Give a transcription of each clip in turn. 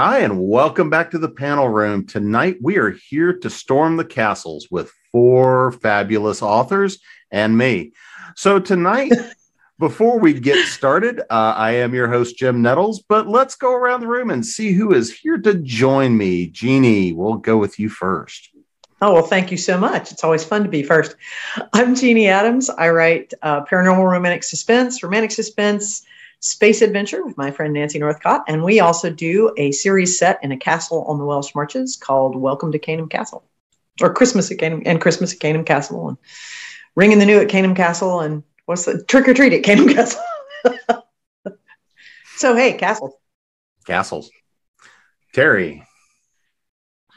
Hi, and welcome back to the panel room. Tonight, we are here to storm the castles with four fabulous authors and me. So, tonight, before we get started, uh, I am your host, Jim Nettles, but let's go around the room and see who is here to join me. Jeannie, we'll go with you first. Oh, well, thank you so much. It's always fun to be first. I'm Jeannie Adams. I write uh, paranormal romantic suspense, romantic suspense, space adventure with my friend Nancy Northcott. And we also do a series set in a castle on the Welsh Marches called Welcome to Caneham Castle or Christmas at Caneham and Christmas at Caneham Castle and Ringing the New at Caneham Castle and what's the trick or treat at Caneham Castle. so, hey, castles. Castles. Terri.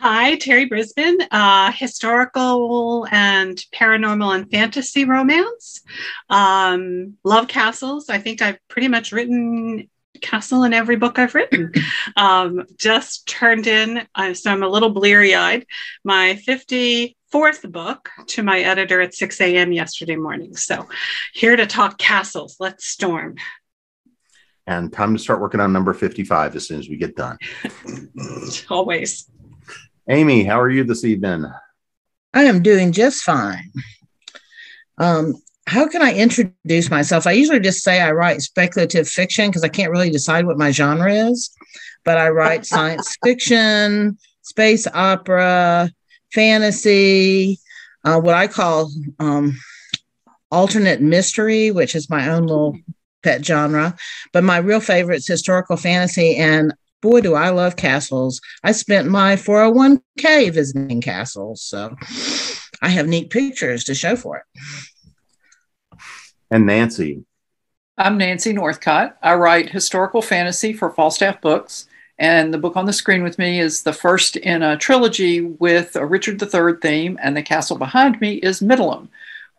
Hi, Terri Brisbin, uh, historical and paranormal and fantasy romance. Um, love castles. I think I've pretty much written castle in every book I've written. Um, just turned in, uh, so I'm a little bleary eyed, my 54th book to my editor at 6 a.m. yesterday morning. So here to talk castles. Let's storm. And time to start working on number 55 as soon as we get done. Always. Amy, how are you this evening? I am doing just fine. Um, how can I introduce myself? I usually just say I write speculative fiction because I can't really decide what my genre is, but I write science fiction, space opera, fantasy, uh, what I call um, alternate mystery, which is my own little pet genre. But my real favorite is historical fantasy, and boy, do I love castles. I spent my 401k visiting castles. So I have neat pictures to show for it. And Nancy. I'm Nancy Northcott. I write historical fantasy for Falstaff Books. And the book on the screen with me is the first in a trilogy with a Richard III theme. And the castle behind me is Middleham,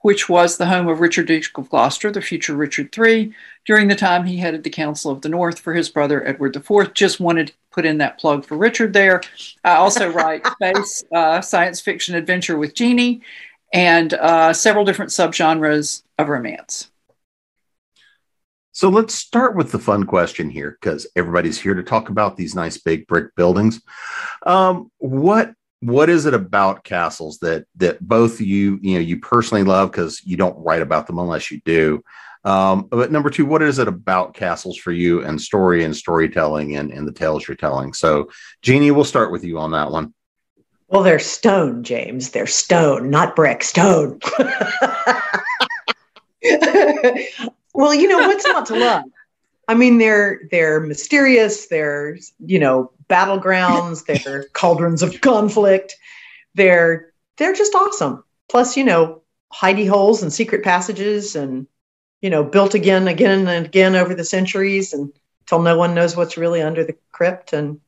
which was the home of Richard Duke of Gloucester, the future Richard III, during the time he headed the Council of the North for his brother Edward IV. Just wanted to put in that plug for Richard there. I also write space, uh, science fiction adventure with Jeannie, and uh, several different subgenres of romance. So let's start with the fun question here because everybody's here to talk about these nice big brick buildings. Um, what what is it about castles that that both you you know you personally love because you don't write about them unless you do? Um, but number two what is it about castles for you and story and storytelling and, and the tales you're telling? So jeannie we'll start with you on that one. Well they're stone james. They're stone not brick stone. Well you know what's not to love I mean, they're they're mysterious. They're you know battlegrounds. They're cauldrons of conflict. They're they're just awesome. Plus, you know, hidey holes and secret passages, and you know, built again, again and again over the centuries, and until no one knows what's really under the crypt. And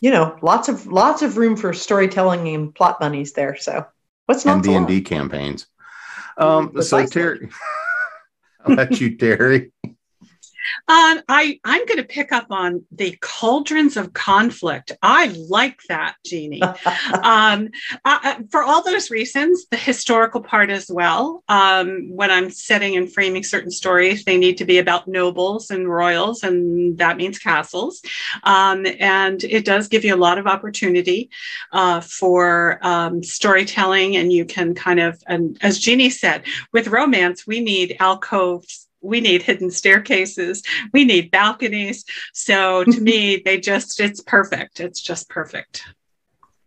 you know, lots of lots of room for storytelling and plot bunnies there. So what's not and D and D campaigns. Um, so Terri, how about you, Terri? Um, I I'm going to pick up on the cauldrons of conflict. I like that, Jeannie. um, uh, for all those reasons, the historical part as well. Um, when I'm setting and framing certain stories, they need to be about nobles and royals, and that means castles. Um, and it does give you a lot of opportunity uh, for um, storytelling, and you can kind of, and as Jeannie said, with romance, we need alcoves we need hidden staircases we need balconies. So to me they just it's perfect. It's just perfect.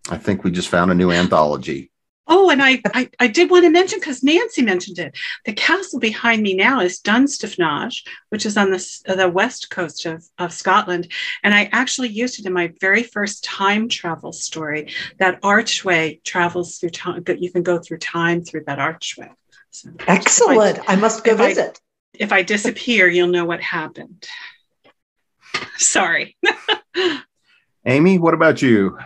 I think we just found a new anthology. Oh and i i, I did want to mention because nancy mentioned it. The castle behind me now is dunstaffnage which is on the, uh, the west coast of, of scotland. And i actually used it in my very first time travel story. That archway travels through time that you can go through time through that archway. So excellent I, I must go visit if I disappear, you'll know what happened. Sorry. Amy, what about you?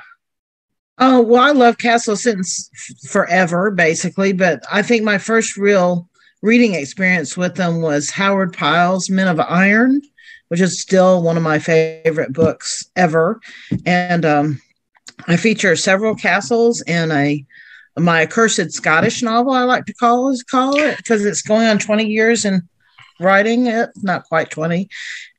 Oh, well, I love Castle since forever, basically, but I think my first real reading experience with them was Howard Pyle's Men of Iron, which is still one of my favorite books ever. And um, I feature several castles in a my accursed Scottish novel, I like to call, call it, because it's going on 20 years in writing it, not quite 20.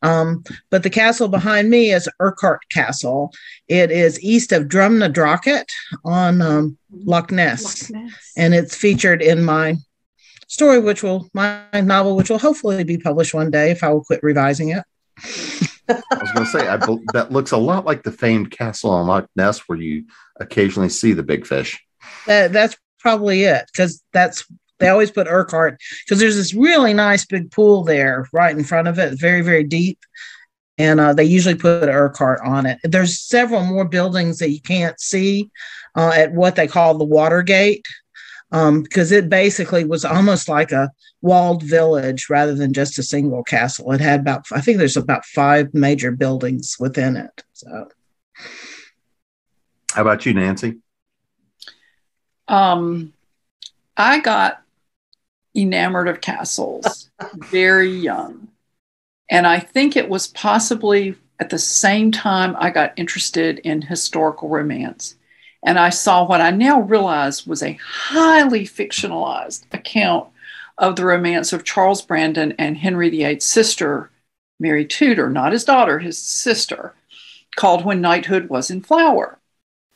Um, but the castle behind me is Urquhart Castle. It is east of Drumnadrochit on um, Loch, Ness, Loch Ness, and it's featured in my story, which will my novel, which will hopefully be published one day if I will quit revising it. I was going to say I, that looks a lot like the famed castle on Loch Ness, where you occasionally see the big fish. That, that's probably it, because that's they always put Urquhart because there's this really nice big pool there right in front of it, very very deep, and uh, they usually put Urquhart on it. There's several more buildings that you can't see uh, at what they call the Watergate um, because it basically was almost like a walled village rather than just a single castle. It had about, I think there's about five major buildings within it. So, how about you, Nancy? Um, I got enamored of castles very young. And I think it was possibly at the same time I got interested in historical romance. And I saw what I now realize was a highly fictionalized account of the romance of Charles Brandon and Henry VIII's sister, Mary Tudor, not his daughter, his sister, called When Knighthood Was in Flower.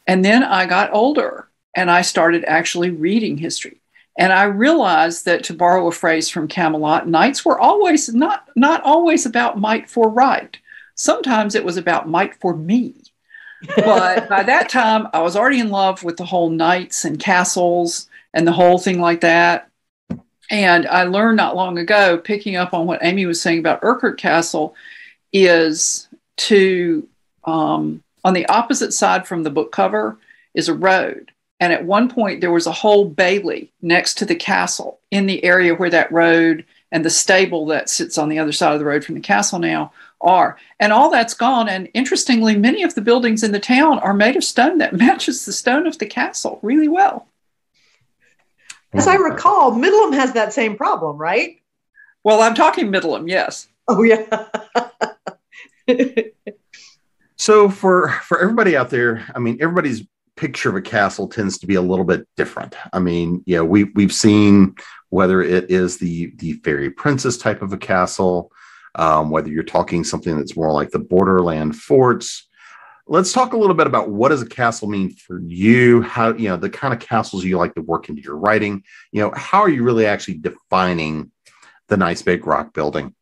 And then I got older and I started actually reading history. And I realized that to borrow a phrase from Camelot, knights were always not, not always about might for right. Sometimes it was about might for me but by that time, I was already in love with the whole knights and castles and the whole thing like that. And I learned not long ago, picking up on what Amy was saying about Urquhart Castle, is to um, on the opposite side from the book cover is a road. And at one point, there was a whole bailey next to the castle in the area where that road and the stable that sits on the other side of the road from the castle now are. And all that's gone. And interestingly, many of the buildings in the town are made of stone that matches the stone of the castle really well. As I recall, Middleham has that same problem, right? Well, I'm talking Middleham, yes. Oh, yeah. so for for everybody out there, I mean, everybody's picture of a castle tends to be a little bit different. I mean, yeah, we we've seen whether it is the the fairy princess type of a castle, um, whether you're talking something that's more like the borderland forts. Let's talk a little bit about what does a castle mean for you? How you know the kind of castles you like to work into your writing. You know, how are you really actually defining the nice big rock building?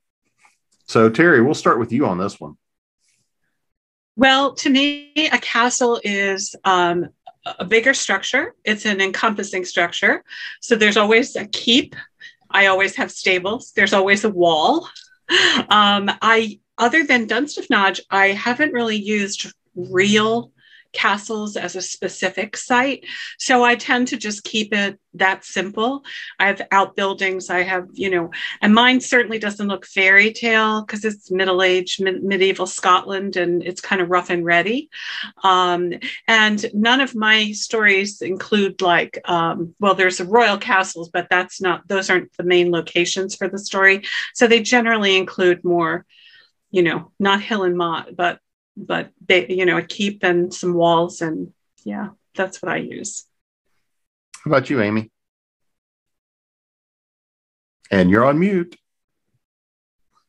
So, Terri, we'll start with you on this one. Well, to me, a castle is um, a bigger structure. It's an encompassing structure. So there's always a keep. I always have stables. There's always a wall. Um, I, other than Dunstaffnage, I haven't really used real castles as a specific site. So I tend to just keep it that simple. I have outbuildings. I have, you know, and mine certainly doesn't look fairy tale because it's middle age, medieval Scotland, and it's kind of rough and ready. Um, and none of my stories include like, um, well, there's the royal castles, but that's not; those aren't the main locations for the story. So they generally include more, you know, not hill and mott, but but they, you know, a keep and some walls, and yeah, that's what I use. How about you, Amy? And you're on mute.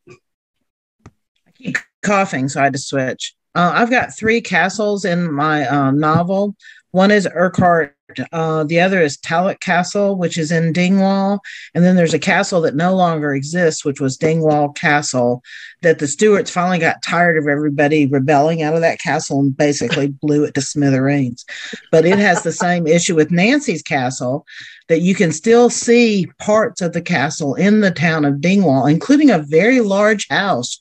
I keep coughing, so I had to switch. Uh, I've got three castles in my uh, novel. One is Urquhart uh, the other is Tulloch Castle, which is in Dingwall. And then there's a castle that no longer exists, which was Dingwall Castle, that the Stuarts finally got tired of everybody rebelling out of that castle and basically blew it to smithereens. But it has the same issue with Nancy's castle that you can still see parts of the castle in the town of Dingwall, including a very large house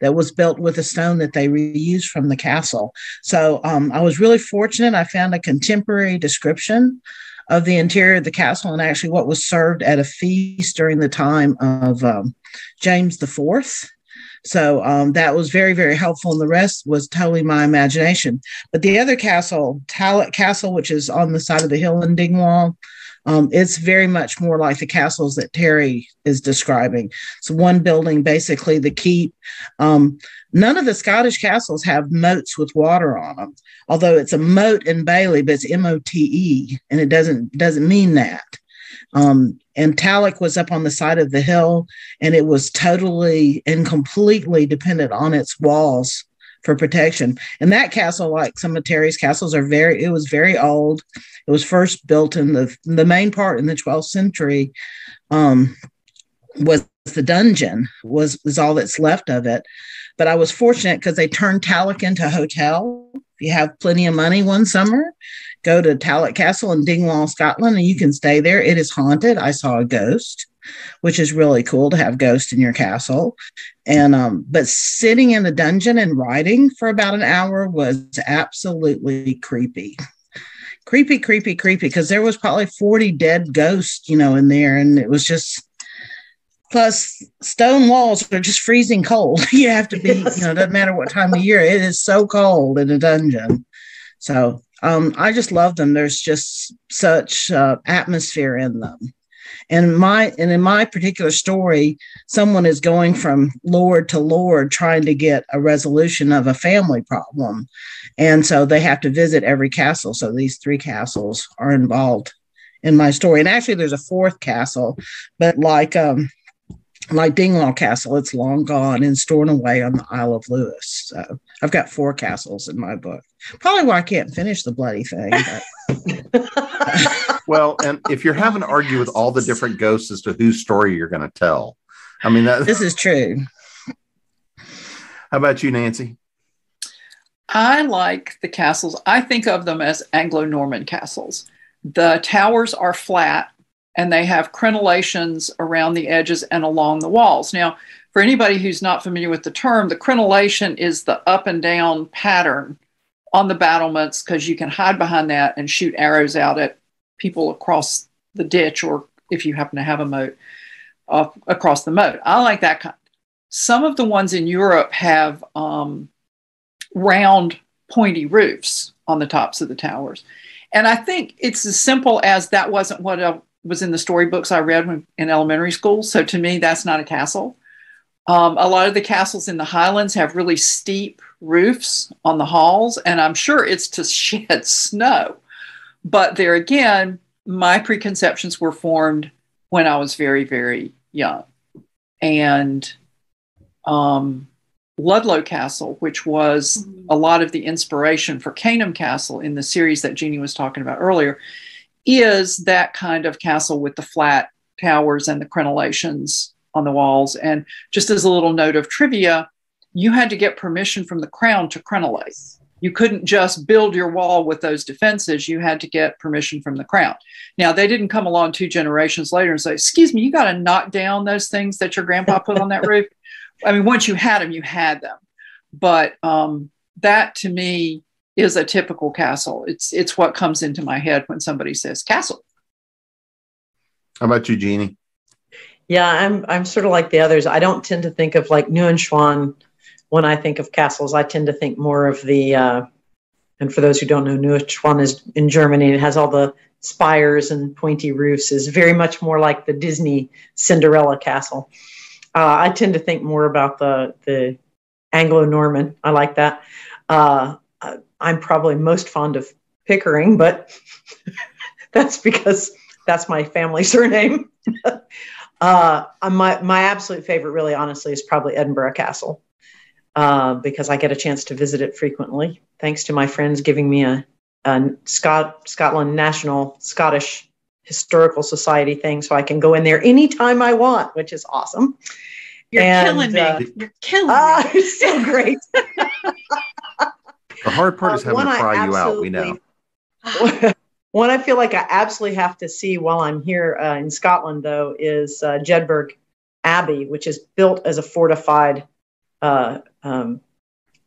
that was built with a stone that they reused from the castle. So um, I was really fortunate. I found a contemporary description of the interior of the castle and actually what was served at a feast during the time of um, James the Fourth. So um, that was very, very helpful. And the rest was totally my imagination. But the other castle, Tulloch Castle, which is on the side of the hill in Dingwall, um, it's very much more like the castles that Terri is describing. It's one building, basically the keep. Um, none of the Scottish castles have moats with water on them, although it's a moat in Bailey, but it's M O T E, and it doesn't doesn't mean that. Um, and Tulloch was up on the side of the hill, and it was totally and completely dependent on its walls for protection. And that castle, like some of Terri's castles, are very. It was very old. It was first built in the the main part in the 12th century. Um, was the dungeon was was all that's left of it. But I was fortunate because they turned Tulloch into a hotel. If you have plenty of money one summer, go to Tulloch Castle in Dingwall, Scotland, and you can stay there. It is haunted. I saw a ghost, which is really cool to have ghosts in your castle. And um, but sitting in the dungeon and writing for about an hour was absolutely creepy. Creepy, creepy, creepy, because there was probably 40 dead ghosts, you know, in there. And it was just plus stone walls are just freezing cold. you have to be, yes. you know, doesn't matter what time of year, it is so cold in a dungeon. So um, I just love them. There's just such uh, atmosphere in them. And my and in my particular story, someone is going from lord to lord trying to get a resolution of a family problem, and so they have to visit every castle. So these three castles are involved in my story. And actually, there's a fourth castle, but like um, like Dingwall Castle, it's long gone and stored away on the Isle of Lewis. So I've got four castles in my book. Probably why I can't finish the bloody thing. well, and if you're having to argue with all the different ghosts as to whose story you're going to tell, I mean that this is true. How about you, Nancy? I like the castles. I think of them as Anglo-Norman castles. The towers are flat and they have crenellations around the edges and along the walls. Now, for anybody who's not familiar with the term, the crenellation is the up and down pattern on the battlements because you can hide behind that and shoot arrows out at people across the ditch or if you happen to have a moat uh, across the moat. I like that kind. Some of the ones in Europe have um, round, pointy roofs on the tops of the towers. And I think it's as simple as that wasn't what a was in the storybooks I read when, in elementary school. So to me, that's not a castle. Um, a lot of the castles in the Highlands have really steep roofs on the halls, and I'm sure it's to shed snow. But there again, my preconceptions were formed when I was very, very young. And um, Ludlow Castle, which was a lot of the inspiration for Caneham Castle in the series that Jeannie was talking about earlier, is that kind of castle with the flat towers and the crenellations on the walls. And just as a little note of trivia, you had to get permission from the crown to crenellate. You couldn't just build your wall with those defenses. You had to get permission from the crown. Now, they didn't come along two generations later and say, Excuse me, you got to knock down those things that your grandpa put on that roof. I mean, once you had them, you had them. But um, that to me is a typical castle. It's it's what comes into my head when somebody says castle. How about you, Jeannie? Yeah, I'm I'm sort of like the others. I don't tend to think of like Neuschwanstein when I think of castles. I tend to think more of the uh, and for those who don't know, Neuschwanstein is in Germany. It has all the spires and pointy roofs. is very much more like the Disney Cinderella castle. Uh, I tend to think more about the the Anglo-Norman. I like that. Uh, I'm probably most fond of Pickering, but that's because that's my family surname. uh, my my absolute favorite, really honestly, is probably Edinburgh Castle uh, because I get a chance to visit it frequently, thanks to my friends giving me a, a Scot- Scotland National Scottish Historical Society thing, so I can go in there anytime I want, which is awesome. You're and, killing me. Uh, You're killing uh, me. It's so great. The hard part uh, is having to pry you out. We know. one I feel like I absolutely have to see while I'm here uh, in Scotland, though, is uh, Jedburgh Abbey, which is built as a fortified. Uh, um,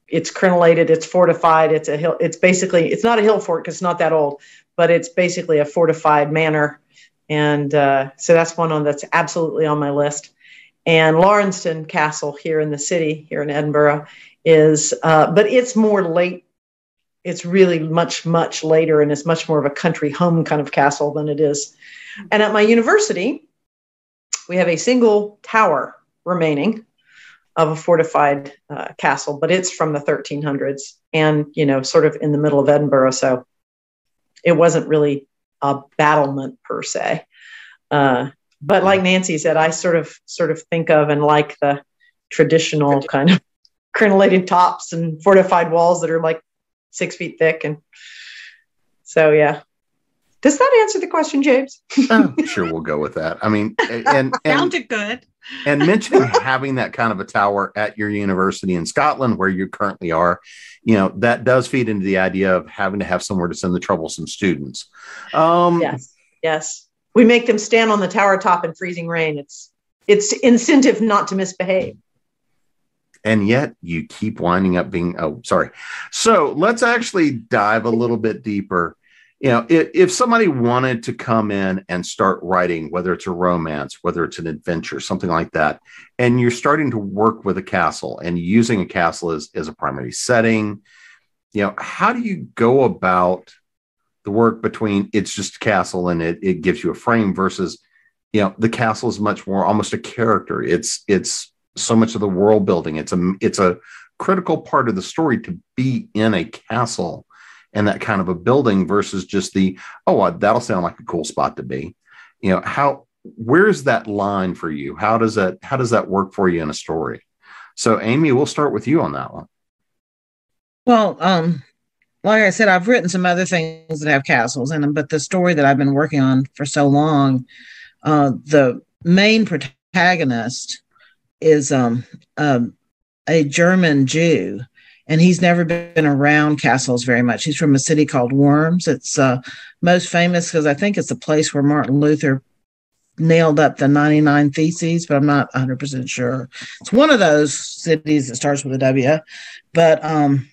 it's crenellated. It's fortified. It's a hill. It's basically it's not a hill fort because it's not that old, but it's basically a fortified manor, and uh, so that's one on that's absolutely on my list. And Lauriston Castle here in the city, here in Edinburgh, is, uh, but it's more late. It's really much much later and it's much more of a country home kind of castle than it is. And at my university we have a single tower remaining of a fortified uh, castle but it's from the 1300s and you know sort of in the middle of edinburgh so it wasn't really a battlement per se. Uh, but like Nancy said, I sort of sort of think of and like the traditional kind of crenellated tops and fortified walls that are like six feet thick. And so, yeah. Does that answer the question, James? oh, sure, we'll go with that. I mean, and, and sounded good. and mentioning having that kind of a tower at your university in Scotland, where you currently are, you know, that does feed into the idea of having to have somewhere to send the troublesome students. Um, yes, yes, we make them stand on the tower top in freezing rain. It's it's incentive not to misbehave and yet you keep winding up being oh sorry. So let's actually dive a little bit deeper. You know if, if somebody wanted to come in and start writing whether it's a romance whether it's an adventure something like that and you're starting to work with a castle and using a castle as, as a primary setting you know how do you go about the work between it's just a castle and it, it gives you a frame versus you know the castle is much more almost a character. It's it's so much of the world building. It's a it's a critical part of the story to be in a castle and that kind of a building versus just the oh that'll sound like a cool spot to be. You know how where's that line for you? How does that how does that work for you in a story? So Amy, we'll start with you on that one. Well, um, like I said, I've written some other things that have castles in them, but the story that I've been working on for so long, uh, the main protagonist is um, um, a German Jew, and he's never been around castles very much. He's from a city called Worms. It's uh, most famous because I think it's the place where Martin Luther nailed up the 99 Theses, but I'm not 100% sure. It's one of those cities that starts with a W, but um,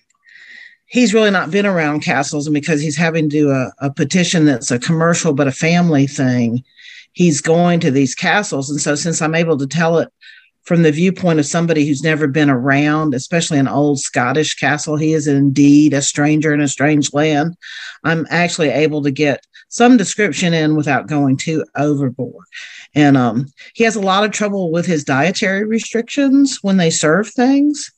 he's really not been around castles. And because he's having to do a, a petition that's a commercial but a family thing, he's going to these castles. And so, since I'm able to tell it from the viewpoint of somebody who's never been around, especially an old Scottish castle. He is indeed a stranger in a strange land. I'm actually able to get some description in without going too overboard. And um, he has a lot of trouble with his dietary restrictions when they serve things.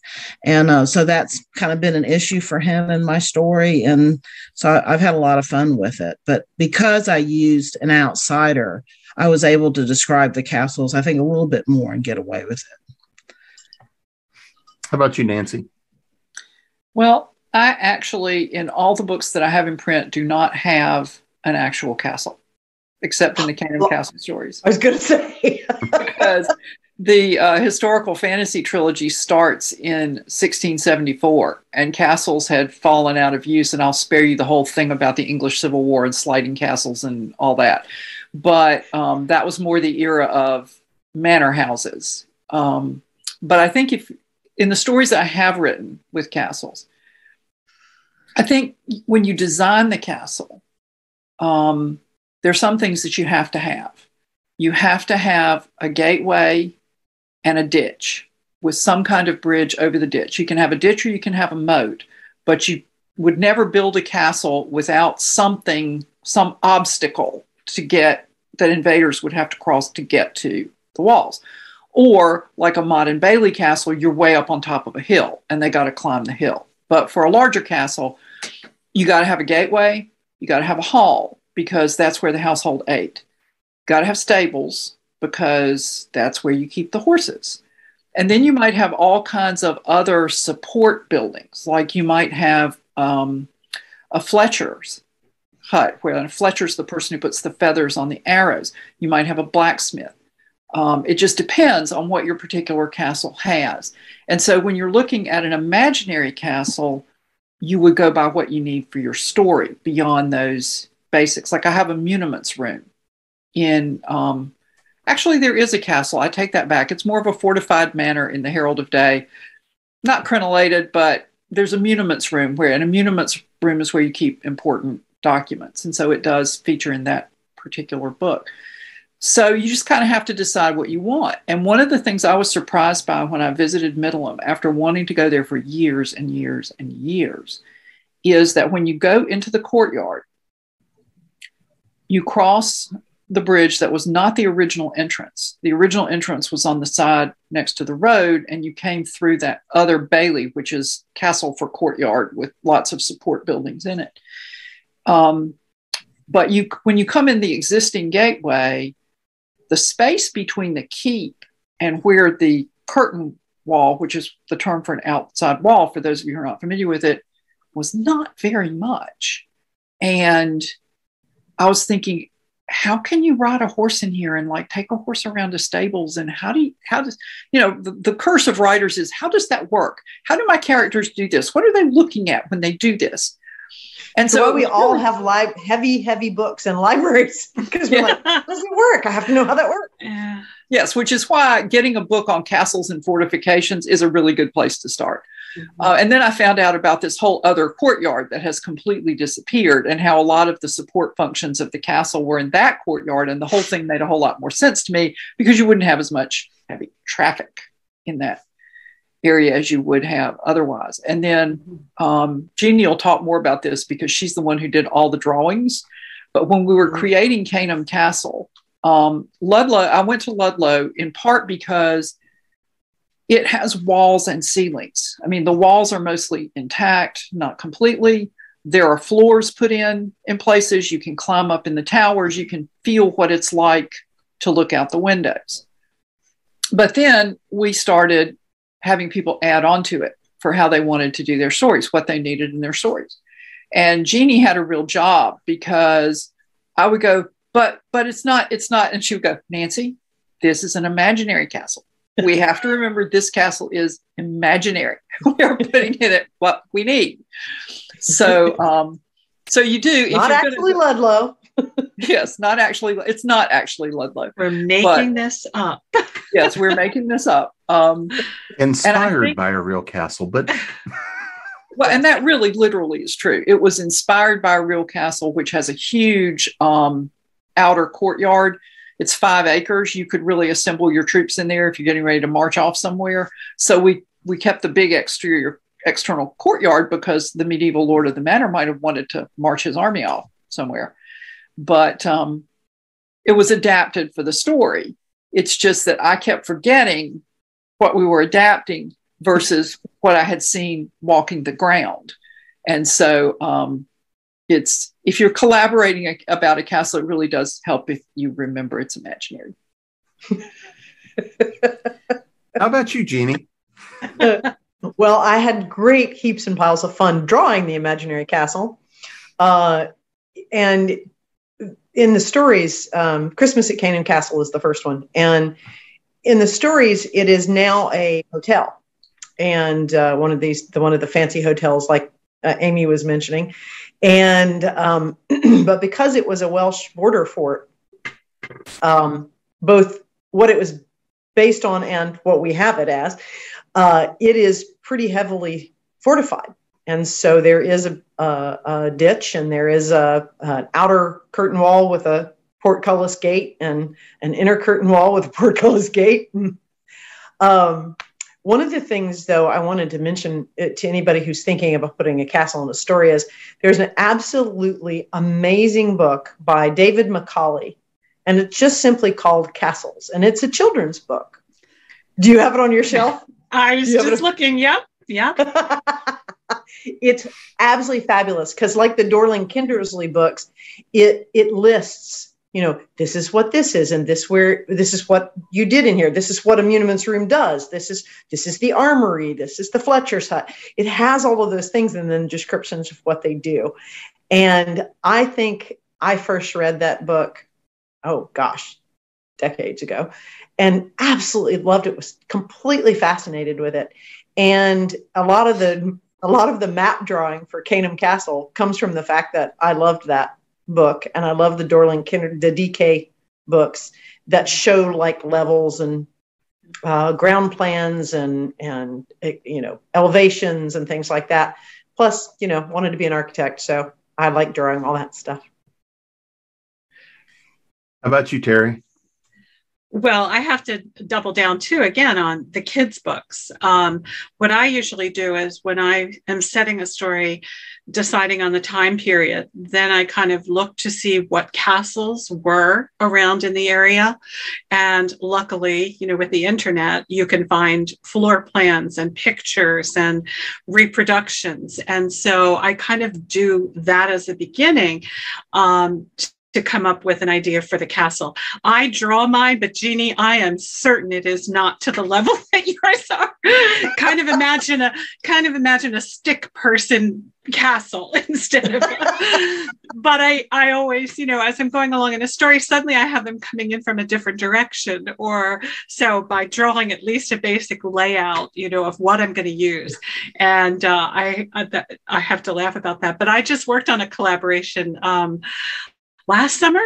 And uh, so that's kind of been an issue for him in my story. And so I've had a lot of fun with it. But because I used an outsider, I was able to describe the castles, I think, a little bit more and get away with it. How about you, Nancy? Well, I actually, in all the books that I have in print, do not have an actual castle, except in the Canon well, Castle stories. I was going to say. because the uh, historical fantasy trilogy starts in 1674, and castles had fallen out of use. And I'll spare you the whole thing about the English Civil War and sliding castles and all that but um, that was more the era of manor houses. Um, but I think if in the stories that I have written with castles, I think when you design the castle, um, there's some things that you have to have. You have to have a gateway and a ditch with some kind of bridge over the ditch. You can have a ditch or you can have a moat, but you would never build a castle without something, some obstacle to get that invaders would have to cross to get to the walls. Or like a Motte and Bailey castle, you're way up on top of a hill and they got to climb the hill. But for a larger castle, you got to have a gateway, you got to have a hall because that's where the household ate. Got to have stables because that's where you keep the horses. And then you might have all kinds of other support buildings, like you might have um, a Fletcher's hut, where Fletcher's the person who puts the feathers on the arrows. You might have a blacksmith. Um, it just depends on what your particular castle has. And so when you're looking at an imaginary castle, you would go by what you need for your story beyond those basics. Like I have a muniments room in, um, actually, there is a castle. I take that back. It's more of a fortified manor in the Herald of Day, not crenellated, but there's a muniments room where, an muniments room is where you keep important documents. And so it does feature in that particular book. So you just kind of have to decide what you want. And one of the things I was surprised by when I visited Middleham after wanting to go there for years and years and years is that when you go into the courtyard, you cross the bridge that was not the original entrance. The original entrance was on the side next to the road, and you came through that other bailey, which is castle for courtyard with lots of support buildings in it. Um, but you, when you come in the existing gateway, the space between the keep and where the curtain wall, which is the term for an outside wall, for those of you who are not familiar with it, was not very much. And I was thinking, how can you ride a horse in here and like take a horse around to stables? And how do you how does you know the, the curse of writers is how does that work? How do my characters do this? What are they looking at when they do this and so, so we all have li- heavy heavy books in libraries because we're yeah. like how does it work i have to know how that works yeah. yes which is why getting a book on castles and fortifications is a really good place to start Mm-hmm. Uh, and then I found out about this whole other courtyard that has completely disappeared and how a lot of the support functions of the castle were in that courtyard. And the whole thing made a whole lot more sense to me because you wouldn't have as much heavy traffic in that area as you would have otherwise. And then mm-hmm. um, Jeannie will talk more about this because she's the one who did all the drawings. But when we were mm-hmm. creating Caneham Castle, um, Ludlow, I went to Ludlow in part because it has walls and ceilings. I mean, the walls are mostly intact, not completely. There are floors put in in places. You can climb up in the towers. You can feel what it's like to look out the windows. But then we started having people add on to it for how they wanted to do their stories, what they needed in their stories. And Jeannie had a real job because I would go, but but it's not, it's not. And she would go, Nancy, this is an imaginary castle we have to remember this castle is imaginary. We are putting in it what we need. So, um, so you do. Not actually gonna, Ludlow. Yes, not actually. It's not actually Ludlow. We're making this up. yes, we're making this up. Um, Inspired think, by a real castle, but. well, and that really literally is true. It was inspired by a real castle, which has a huge um, outer courtyard it's five acres. You could really assemble your troops in there if you're getting ready to march off somewhere. So we we kept the big exterior external courtyard because the medieval lord of the manor might have wanted to march his army off somewhere. But um, it was adapted for the story. It's just that I kept forgetting what we were adapting versus what I had seen walking the ground. And so um, it's if you're collaborating about a castle, it really does help if you remember it's imaginary. How about you, Jeannie? well, I had great heaps and piles of fun drawing the imaginary castle. Uh, and in the stories, um, Christmas at Caneham Castle is the first one. And in the stories, it is now a hotel and uh, one of these, the one of the fancy hotels like uh, Amy was mentioning. And um, but because it was a Welsh border fort, um, both what it was based on and what we have it as, uh, it is pretty heavily fortified. And so there is a, a, a ditch and there is a, an outer curtain wall with a portcullis gate and an inner curtain wall with a portcullis gate. um, one of the things, though, I wanted to mention to anybody who's thinking about putting a castle in a story is there's an absolutely amazing book by David Macaulay, and it's just simply called Castles, and it's a children's book. Do you have it on your shelf? I was just looking. Yep. Yep. it's absolutely fabulous because, like the Dorling Kindersley books, it it lists you know this is what this is and this where this is what you did in here. This is what a muniments room does. This is this is the armory. This is the fletcher's hut. It has all of those things and then descriptions of what they do. And i think i first read that book oh gosh decades ago and absolutely loved it was completely fascinated with it. And a lot of the a lot of the map drawing for Caneham Castle comes from the fact that I loved that book, and I love the Dorling Kinder, the DK books that show like levels and uh, ground plans and and you know elevations and things like that. Plus, you know, wanted to be an architect, so I like drawing all that stuff. How about you, Terri? Well, I have to double down too again on the kids' books. Um, what I usually do is when I am setting a story, deciding on the time period, then I kind of look to see what castles were around in the area. And luckily, you know, with the internet, you can find floor plans and pictures and reproductions. And so I kind of do that as a beginning um, to come up with an idea for the castle. I draw mine, but Jeannie, I am certain it is not to the level that yours are. kind of imagine a kind of imagine a stick person castle instead of but I I always, you know, as I'm going along in a story, suddenly I have them coming in from a different direction. Or so by drawing at least a basic layout, you know, of what I'm going to use. And uh, I I have to laugh about that. But I just worked on a collaboration um, last summer,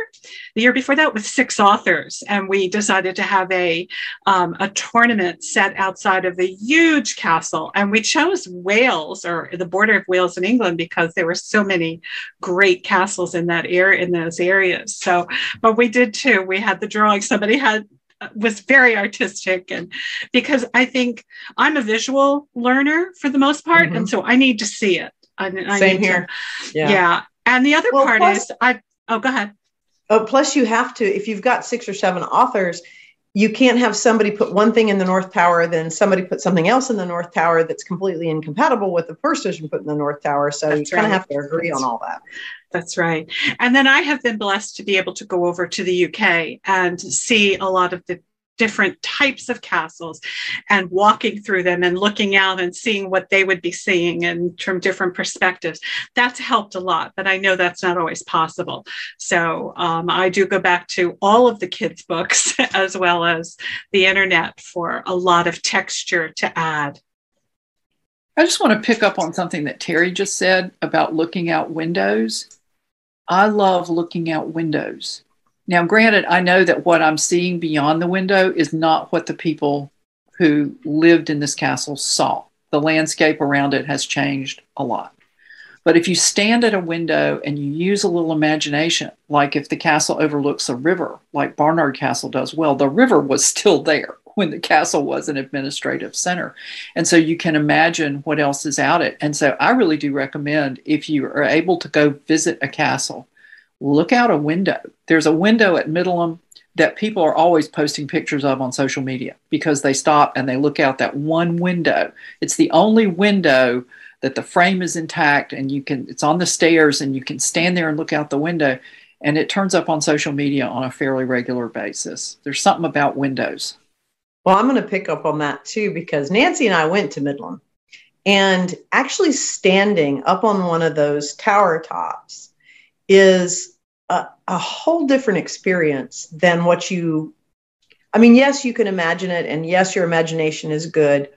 the year before that, with six authors, and we decided to have a um, a tournament set outside of the huge castle, and we chose Wales or the border of Wales and England because there were so many great castles in that area in those areas. So, but we did too. We had the drawing. Somebody had was very artistic and because i think i'm a visual learner for the most part mm-hmm. and so i need to see it I, I same here to, yeah. yeah and the other well, part plus, is i Oh, go ahead. Oh, plus you have to, if you've got six or seven authors, you can't have somebody put one thing in the North Tower, then somebody put something else in the North Tower that's completely incompatible with the first vision put in the North Tower. So that's you kind of have to agree that's, on all that. That's right. And then I have been blessed to be able to go over to the UK and see a lot of the different types of castles and walking through them and looking out and seeing what they would be seeing and from different perspectives. That's helped a lot but i know that's not always possible. So um, i do go back to all of the kids books as well as the internet for a lot of texture to add. I just want to pick up on something that terri just said about looking out windows. I love looking out windows now, granted, I know that what I'm seeing beyond the window is not what the people who lived in this castle saw. The landscape around it has changed a lot. But if you stand at a window and you use a little imagination, like if the castle overlooks a river, like Barnard Castle does, well, the river was still there when the castle was an administrative center. And so you can imagine what else is out it. And so I really do recommend if you are able to go visit a castle look out a window. There's a window at Middleham that people are always posting pictures of on social media because they stop and they look out that one window. It's the only window that the frame is intact and you can it's on the stairs and you can stand there and look out the window and it turns up on social media on a fairly regular basis. There's something about windows. Well, I'm going to pick up on that too because Nancy and I went to Middleham and actually standing up on one of those tower tops is a, whole different experience than what you I mean, yes, you can imagine it, and yes, your imagination is good,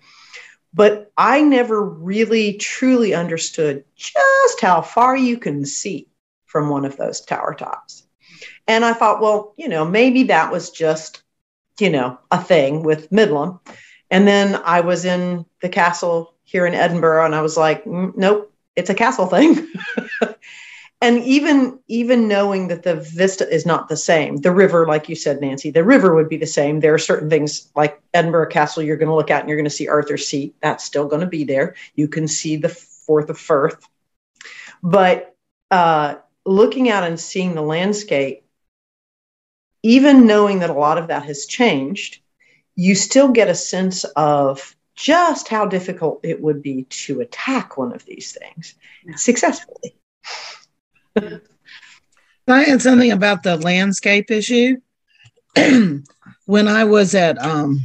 but I never really truly understood just how far you can see from one of those tower tops. And I thought, well, you know, maybe that was just, you know, a thing with Middleham. And then I was in the castle here in Edinburgh, and I was like, mm, nope, it's a castle thing. and even even knowing that the vista is not the same the river like you said nancy the river would be the same. There are certain things like edinburgh castle you're going to look at and you're going to see arthur's seat. That's still going to be there. You can see the Forth of firth. But uh, looking out and seeing the landscape even knowing that a lot of that has changed you still get a sense of just how difficult it would be to attack one of these things successfully I had something about the landscape issue. when I was at um,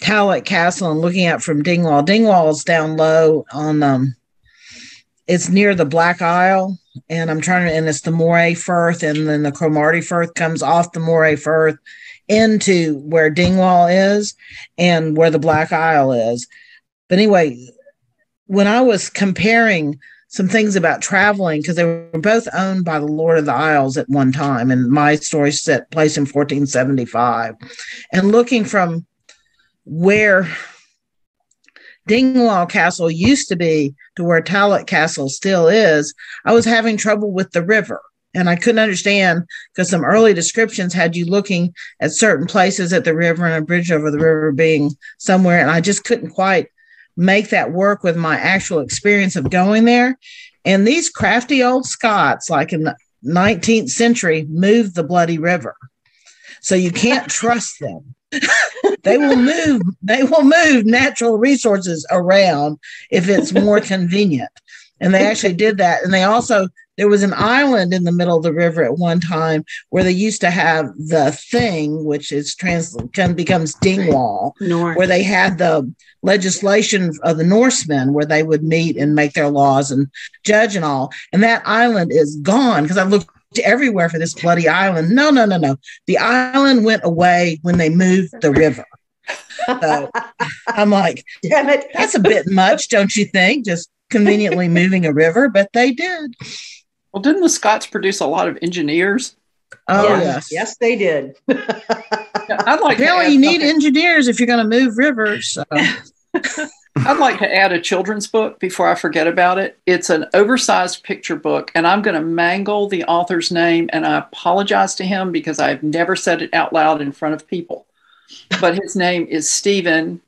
Castle and looking out from Dingwall, Dingwall's down low on um, it's near the Black Isle, and I'm trying to, and it's the Moray Firth, and then the Cromarty Firth comes off the Moray Firth into where Dingwall is and where the Black Isle is. But anyway, when I was comparing some things about traveling because they were both owned by the Lord of the Isles at one time. And my story set place in 1475. And looking from where Dingwall Castle used to be to where Tulloch Castle still is, I was having trouble with the river. And I couldn't understand because some early descriptions had you looking at certain places at the river and a bridge over the river being somewhere. And I just couldn't quite make that work with my actual experience of going there. And these crafty old Scots, like in the 19th century, moved the bloody river. So you can't trust them. they will move, they will move natural resources around if it's more convenient. And they actually did that. And they also there was an island in the middle of the river at one time where they used to have the thing, which is trans becomes Dingwall, North. where they had the legislation of the Norsemen where they would meet and make their laws and judge and all. And that island is gone because I looked everywhere for this bloody island. No, no, no, no. The island went away when they moved the river. So I'm like, Damn it. that's a bit much, don't you think? Just conveniently moving a river, but they did. Well, didn't the Scots produce a lot of engineers? Oh, yes. yes. yes, they did. I'd like to Apparently, add you need something. engineers if you're going to move rivers. So. I'd like to add a children's book before I forget about it. It's an oversized picture book, and I'm going to mangle the author's name, and I apologize to him because I've never said it out loud in front of people. But his name is Stephen,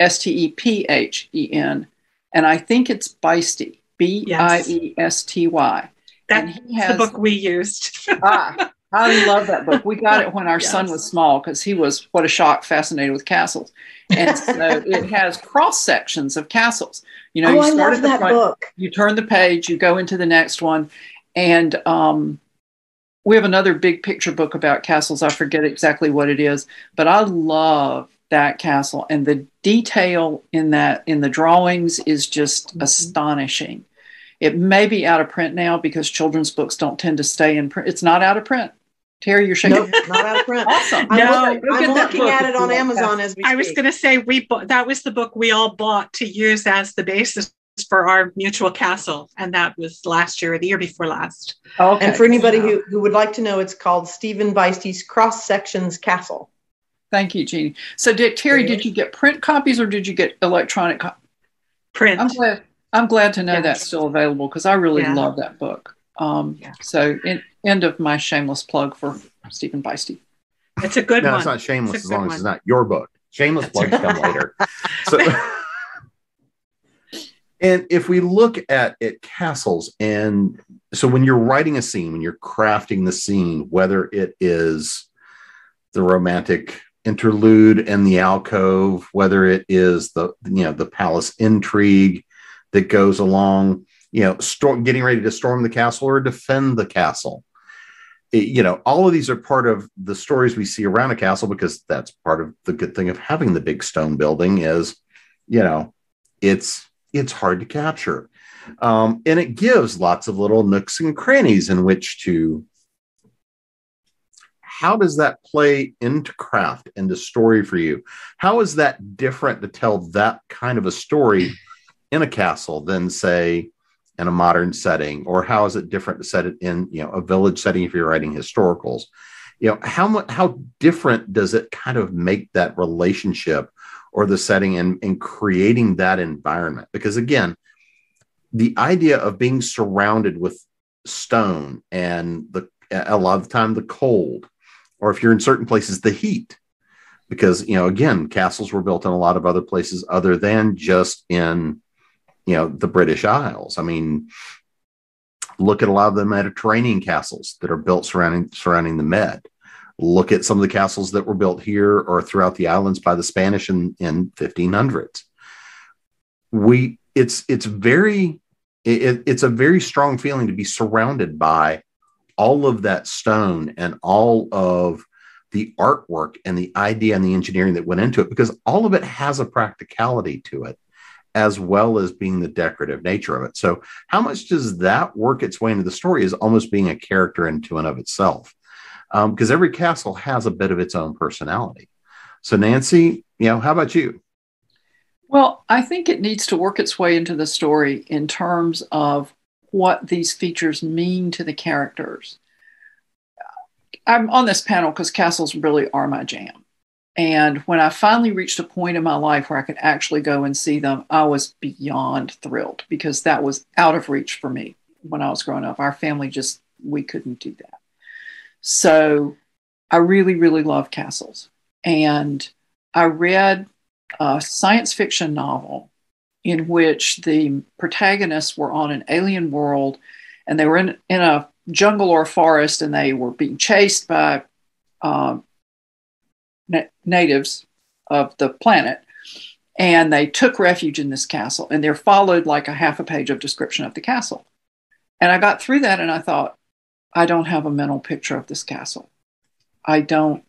S T E P H E N, and I think it's Biesty, B I E S T Y. And That's he the book we used. ah, I love that book. We got it when our son was small because he was, what a shock, fascinated with castles. And so it has cross sections of castles. You know, oh, you I start love at the that front, book. you turn the page, you go into the next one. And um, we have another big picture book about castles. I forget exactly what it is, but I love that castle. And the detail in that, in the drawings, is just Mhm. astonishing. It may be out of print now because children's books don't tend to stay in print. It's not out of print. Terri, you're shaking. Nope, not out of print. Awesome. I'm, No, look- I'm get looking book at it on. Amazon as we I was going to say we bought, that was the book we all bought to use as the basis for our mutual castle, and that was last year or the year before last. Okay. And for anybody so- who, who would like to know, it's called Stephen Biesty's Cross Sections Castle. Thank you, Jeannie. So, did Terri, did you get print copies or did you get electronic? Co- Print. I'm glad. I'm glad to know Yes. that's still available because I really Yeah. love that book. Um, Yeah. So, in, end of my shameless plug for Stephen Biesty. It's a good no, one. it's not shameless It's as good long as it's not your book. Shameless That's plugs come later. So, and if we look at at castles, and so when you're writing a scene, when you're crafting the scene, whether it is the romantic interlude and the alcove, whether it is the you know the palace intrigue that goes along, you know, getting ready to storm the castle or defend the castle. It- you know, all of these are part of the stories we see around a castle because that's part of the good thing of having the big stone building is, you know, it's it's hard to capture, um, and it gives lots of little nooks and crannies in which to. How does that play into craft, into story for you? How is that different to tell that kind of a story in a castle than, say, in a modern setting? Or how is it different to set it in you know a village setting if you're writing historicals? You know how much how different does it kind of make that relationship or the setting and, and creating that environment? Because again the idea of being surrounded with stone and the a lot of the time the cold or if you're in certain places the heat. Because you know again castles were built in a lot of other places other than just in you know the british isles. I mean look at a lot of the mediterranean castles that are built surrounding surrounding the med. Look at some of the castles that were built here or throughout the islands by the spanish in, in 1500s we it's it's very it, it's a very strong feeling to be surrounded by all of that stone and all of the artwork and the idea and the engineering that went into it because all of it has a practicality to it as well as being the decorative nature of it. So, how much does that work its way into the story is almost being a character into and of itself? Um, because every castle has a bit of its own personality. So, Nancy, you know, how about you? Well, I think it needs to work its way into the story in terms of what these features mean to the characters. I'm on this panel because castles really are my jam. And when I finally reached a point in my life where I could actually go and see them, I was beyond thrilled because that was out of reach for me when I was growing up. Our family just, we couldn't do that. So I really, really love castles. And I read a science fiction novel in which the protagonists were on an alien world and they were in, in a jungle or forest and they were being chased by um, na- natives of the planet and they took refuge in this castle and they're followed like a half a page of description of the castle And I got through that and I thought, I don't have a mental picture of this castle. I don't.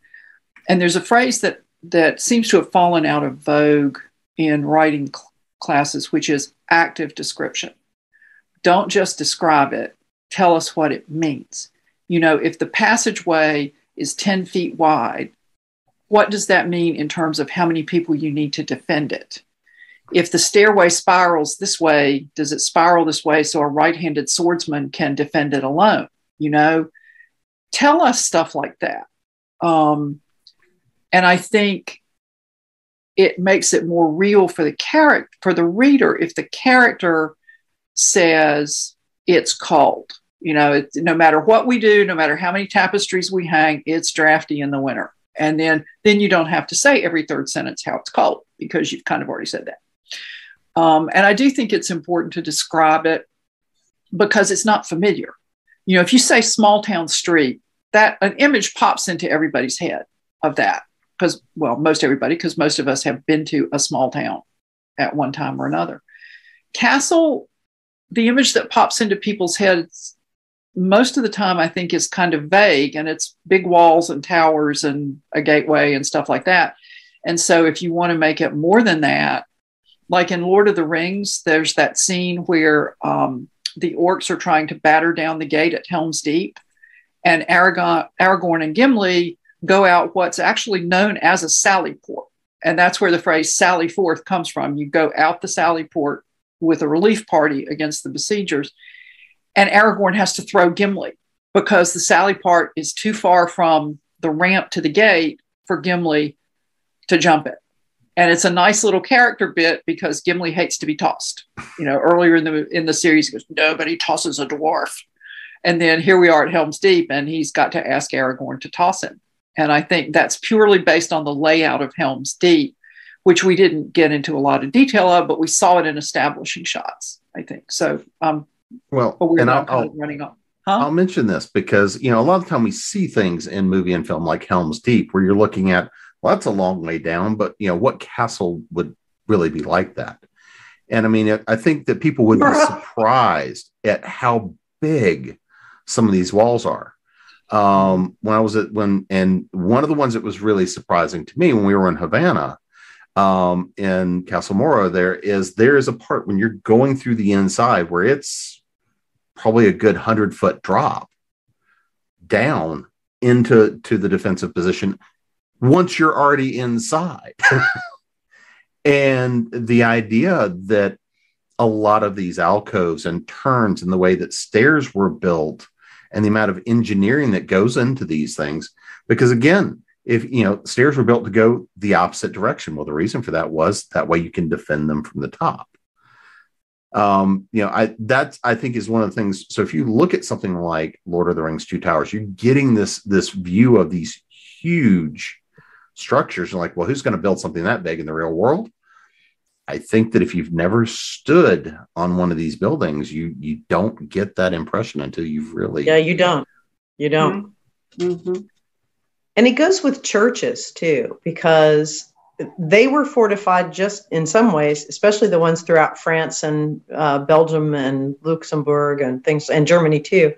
And there's a phrase that that seems to have fallen out of vogue in writing cl- classes, which is active description. Don't just describe it, tell us what it means. You know, if the passageway is 10 feet wide, what does that mean in terms of how many people you need to defend it? If the stairway spirals this way, does it spiral this way so a right handed swordsman can defend it alone? You know, tell us stuff like that. Um, and I think it makes it more real for the character, for the reader, if the character says it's cold. You know, it, no matter what we do, no matter how many tapestries we hang, it's drafty in the winter. And then, then you don't have to say every third sentence how it's called because you've kind of already said that. Um, and I do think it's important to describe it because it's not familiar. You know, if you say small town street, that an image pops into everybody's head of that because, well, most everybody, because most of us have been to a small town at one time or another. Castle, the image that pops into people's heads most of the time, I think, is kind of vague and it's big walls and towers and a gateway and stuff like that. And so, if you want to make it more than that, like in Lord of the Rings, there's that scene where um, the orcs are trying to batter down the gate at Helm's Deep, and Aragorn and Gimli go out what's actually known as a sally port. And that's where the phrase sally forth comes from. You go out the sally port with a relief party against the besiegers. And Aragorn has to throw Gimli because the sally part is too far from the ramp to the gate for Gimli to jump it. And it's a nice little character bit because Gimli hates to be tossed. You know, earlier in the in the series, he goes, "Nobody tosses a dwarf," and then here we are at Helm's Deep, and he's got to ask Aragorn to toss him. And I think that's purely based on the layout of Helm's Deep, which we didn't get into a lot of detail of, but we saw it in establishing shots, I think. So, um, well, and I'll, I'll, running on. Huh? I'll mention this because, you know, a lot of time we see things in movie and film like Helm's Deep where you're looking at, well, that's a long way down, but, you know, what castle would really be like that? And I mean, I think that people would be surprised at how big some of these walls are um, when I was at when and one of the ones that was really surprising to me when we were in Havana um, in Castle Morro, there is there is a part when you're going through the inside where it's probably a good hundred foot drop down into to the defensive position once you're already inside. and the idea that a lot of these alcoves and turns and the way that stairs were built and the amount of engineering that goes into these things. Because again, if you know stairs were built to go the opposite direction, well, the reason for that was that way you can defend them from the top. Um, you know, I that I think is one of the things. So if you look at something like Lord of the Rings Two Towers, you're getting this this view of these huge structures. And like, well, who's going to build something that big in the real world? I think that if you've never stood on one of these buildings, you you don't get that impression until you've really yeah you don't you don't mm-hmm. and it goes with churches too because they were fortified just in some ways, especially the ones throughout France and uh, Belgium and Luxembourg and things and Germany too.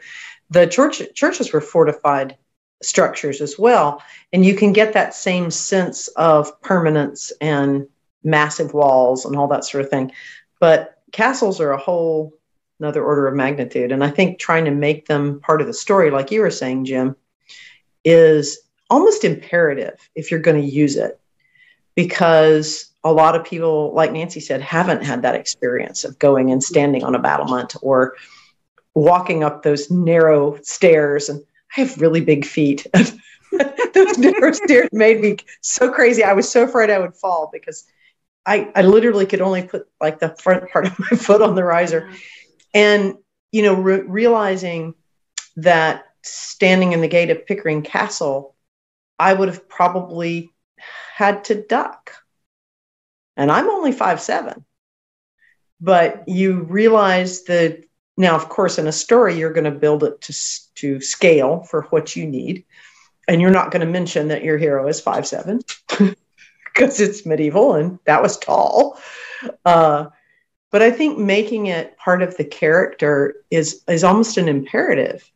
The church churches were fortified structures as well, and you can get that same sense of permanence and massive walls and all that sort of thing. But castles are a whole another order of magnitude. And I think trying to make them part of the story, like you were saying, Jim, is almost imperative if you're going to use it. Because a lot of people, like Nancy said, haven't had that experience of going and standing on a battlement or walking up those narrow stairs. And I have really big feet. those narrow stairs made me so crazy. I was so afraid I would fall because I, I literally could only put like the front part of my foot on the riser. And, you know, re- realizing that standing in the gate of Pickering Castle, I would have probably had to duck. And I'm only five seven. But you realize that now, of course, in a story, you're going to build it to, to scale for what you need. And you're not going to mention that your hero is five seven. because it's medieval and that was tall. Uh, but I think making it part of the character is is almost an imperative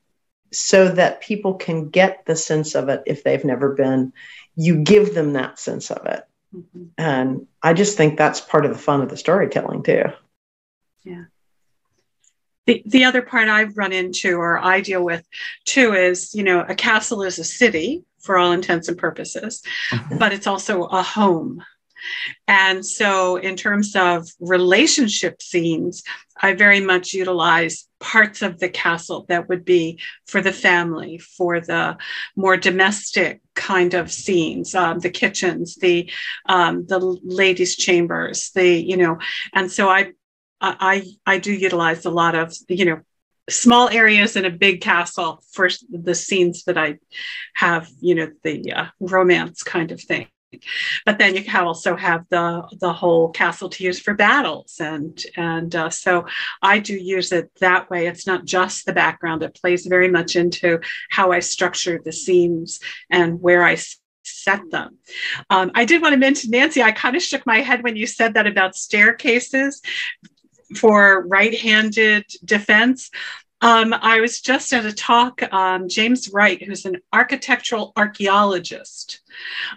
so that people can get the sense of it if they've never been. You give them that sense of it. Mm-hmm. And I just think that's part of the fun of the storytelling too. Yeah. The, the other part I've run into or I deal with too is, you know, a castle is a city for all intents and purposes, mm-hmm. but it's also a home. And so, in terms of relationship scenes, I very much utilize parts of the castle that would be for the family, for the more domestic kind of scenes, um, the kitchens, the um, the ladies' chambers, the you know, and so I I I do utilize a lot of you know small areas in a big castle for the scenes that I have, you know, the uh, romance kind of thing. But then you also have the the whole castle to use for battles, and and uh, so I do use it that way. It's not just the background; it plays very much into how I structure the scenes and where I set them. Um, I did want to mention, Nancy, I kind of shook my head when you said that about staircases for right-handed defense. Um, I was just at a talk. Um, James Wright, who's an architectural archaeologist,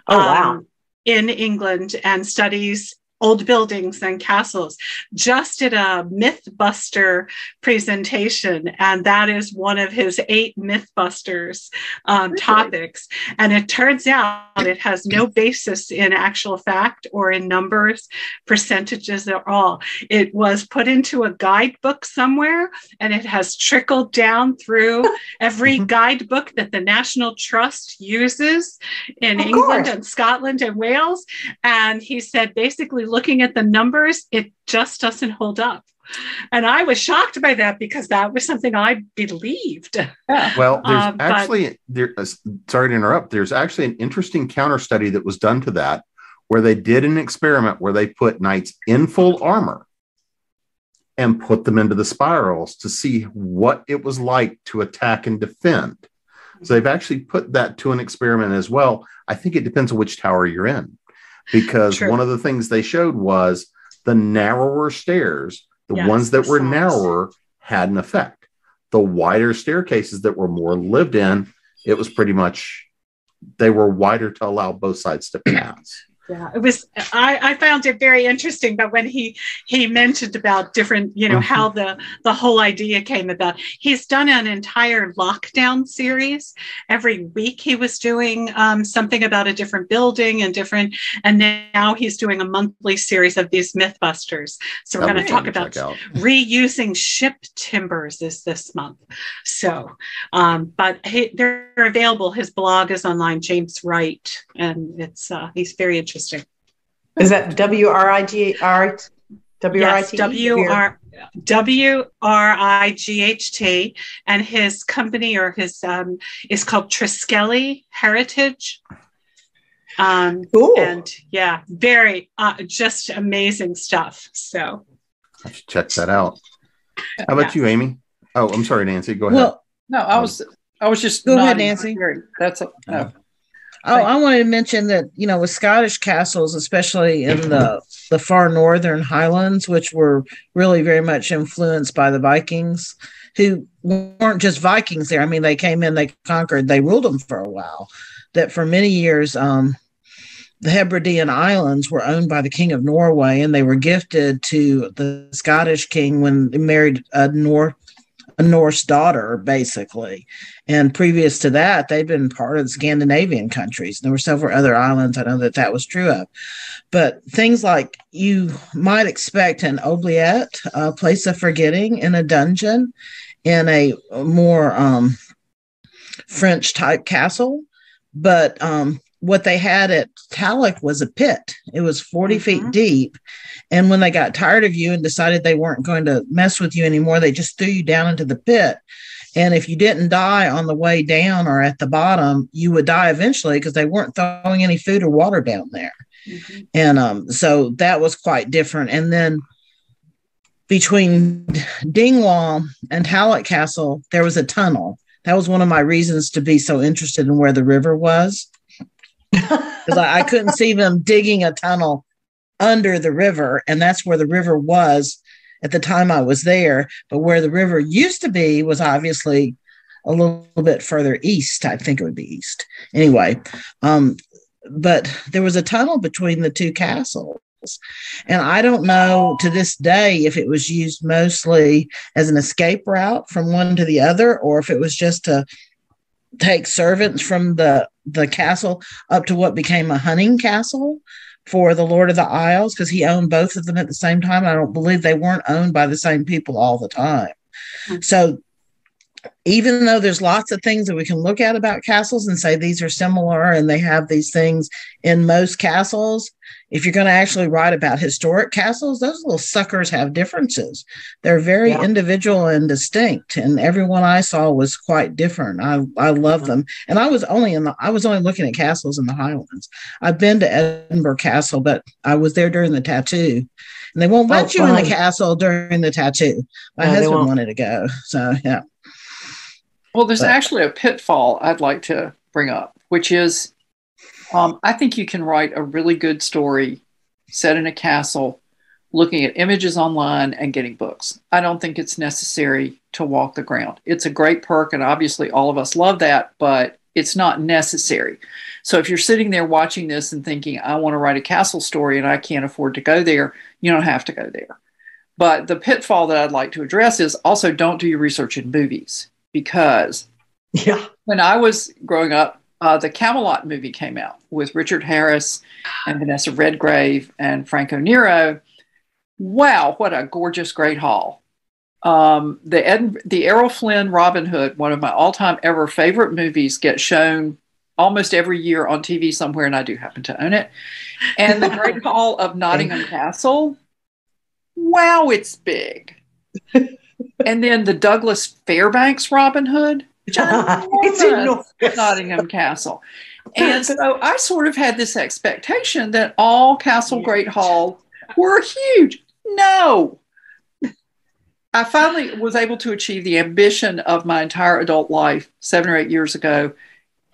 oh, wow. um, in England and studies old buildings and castles, just did a Mythbuster presentation. And that is one of his eight Mythbusters um, topics. And it turns out it has no basis in actual fact or in numbers, percentages at all. It was put into a guidebook somewhere and it has trickled down through every guidebook that the National Trust uses in of England course. and Scotland and Wales. And he said basically, looking at the numbers, it just doesn't hold up. And I was shocked by that because that was something I believed. Well, there's uh, actually but, there. Uh, sorry to interrupt. There's actually an interesting counter study that was done to that, where they did an experiment where they put knights in full armor and put them into the spirals to see what it was like to attack and defend. So they've actually put that to an experiment as well. I think it depends on which tower you're in because True. one of the things they showed was the narrower stairs, the yes, ones that were narrower had an effect. The wider staircases that were more lived in, it was pretty much they were wider to allow both sides to pass yeah it was I, I found it very interesting but when he he mentioned about different you know mm-hmm. how the the whole idea came about he's done an entire lockdown series. Every week he was doing um, something about a different building and different and now he's doing a monthly series of these mythbusters. So we're going to talk about reusing ship timbers is this month. So um, but he, they're available. His blog is online james wright and it's uh, he's very interesting interesting. Is that W R I G R W R I T? W R W R I G H T, and his company or his um, is called Triskele Heritage. Um, cool. And yeah, very uh, just amazing stuff. So I should check that out. How about yeah. you, Amy? Oh, I'm sorry, Nancy. Go ahead. Well, no, I was I was just go ahead, Nancy. That's a, no. Oh, I wanted to mention that you know with Scottish castles, especially in the the far northern Highlands, which were really very much influenced by the Vikings, who weren't just Vikings there. I mean, they came in, they conquered, they ruled them for a while. That for many years, um, the Hebridean Islands were owned by the King of Norway, and they were gifted to the Scottish king when he married a North a Norse daughter, basically. And previous to that, they'd been part of the Scandinavian countries. There were several other islands I know that that was true of. But things like you might expect an oubliette, a place of forgetting in a dungeon, in a more um, French type castle. But um, what they had at Tulloch was a pit. It was 40 mm-hmm. feet deep. And when they got tired of you and decided they weren't going to mess with you anymore, they just threw you down into the pit. And if you didn't die on the way down or at the bottom, you would die eventually because they weren't throwing any food or water down there. Mm-hmm. And um, so that was quite different. And then between Dingwall and Tulloch Castle, there was a tunnel. That was one of my reasons to be so interested in where the river was because I, I couldn't see them digging a tunnel under the river, and that's where the river was at the time I was there. But where the river used to be was obviously a little bit further east. I think it would be east. Anyway, um, but there was a tunnel between the two castles. And I don't know to this day if it was used mostly as an escape route from one to the other or if it was just to take servants from the the castle up to what became a hunting castle for the Lord of the Isles because he owned both of them at the same time. I don't believe they weren't owned by the same people all the time. Mm-hmm. So even though there's lots of things that we can look at about castles and say these are similar and they have these things in most castles, if you're going to actually write about historic castles, those little suckers have differences. They're very yeah. individual and distinct, and everyone I saw was quite different. I I love them, and I was only in the I was only looking at castles in the Highlands. I've been to Edinburgh Castle, but I was there during the tattoo, and they won't oh, let oh, you fun. in the castle during the tattoo. My no, husband wanted to go, so yeah. Well, there's but, actually a pitfall I'd like to bring up, which is um, I think you can write a really good story set in a castle, looking at images online and getting books. I don't think it's necessary to walk the ground. It's a great perk, and obviously all of us love that, but it's not necessary. So if you're sitting there watching this and thinking, I want to write a castle story and I can't afford to go there, you don't have to go there. But the pitfall that I'd like to address is also don't do your research in movies because yeah. when I was growing up, uh, the Camelot movie came out with Richard Harris and Vanessa Redgrave and Franco Nero. Wow, what a gorgeous, great hall. Um, the Ed, the Errol Flynn Robin Hood, one of my all-time ever favorite movies, gets shown almost every year on TV somewhere, and I do happen to own it. And the Great Hall of Nottingham Castle. Wow, it's big. and then the Douglas Fairbanks Robin Hood. it's enormous. Nottingham Castle. And so I sort of had this expectation that all Castle Great Hall were huge. No. I finally was able to achieve the ambition of my entire adult life seven or eight years ago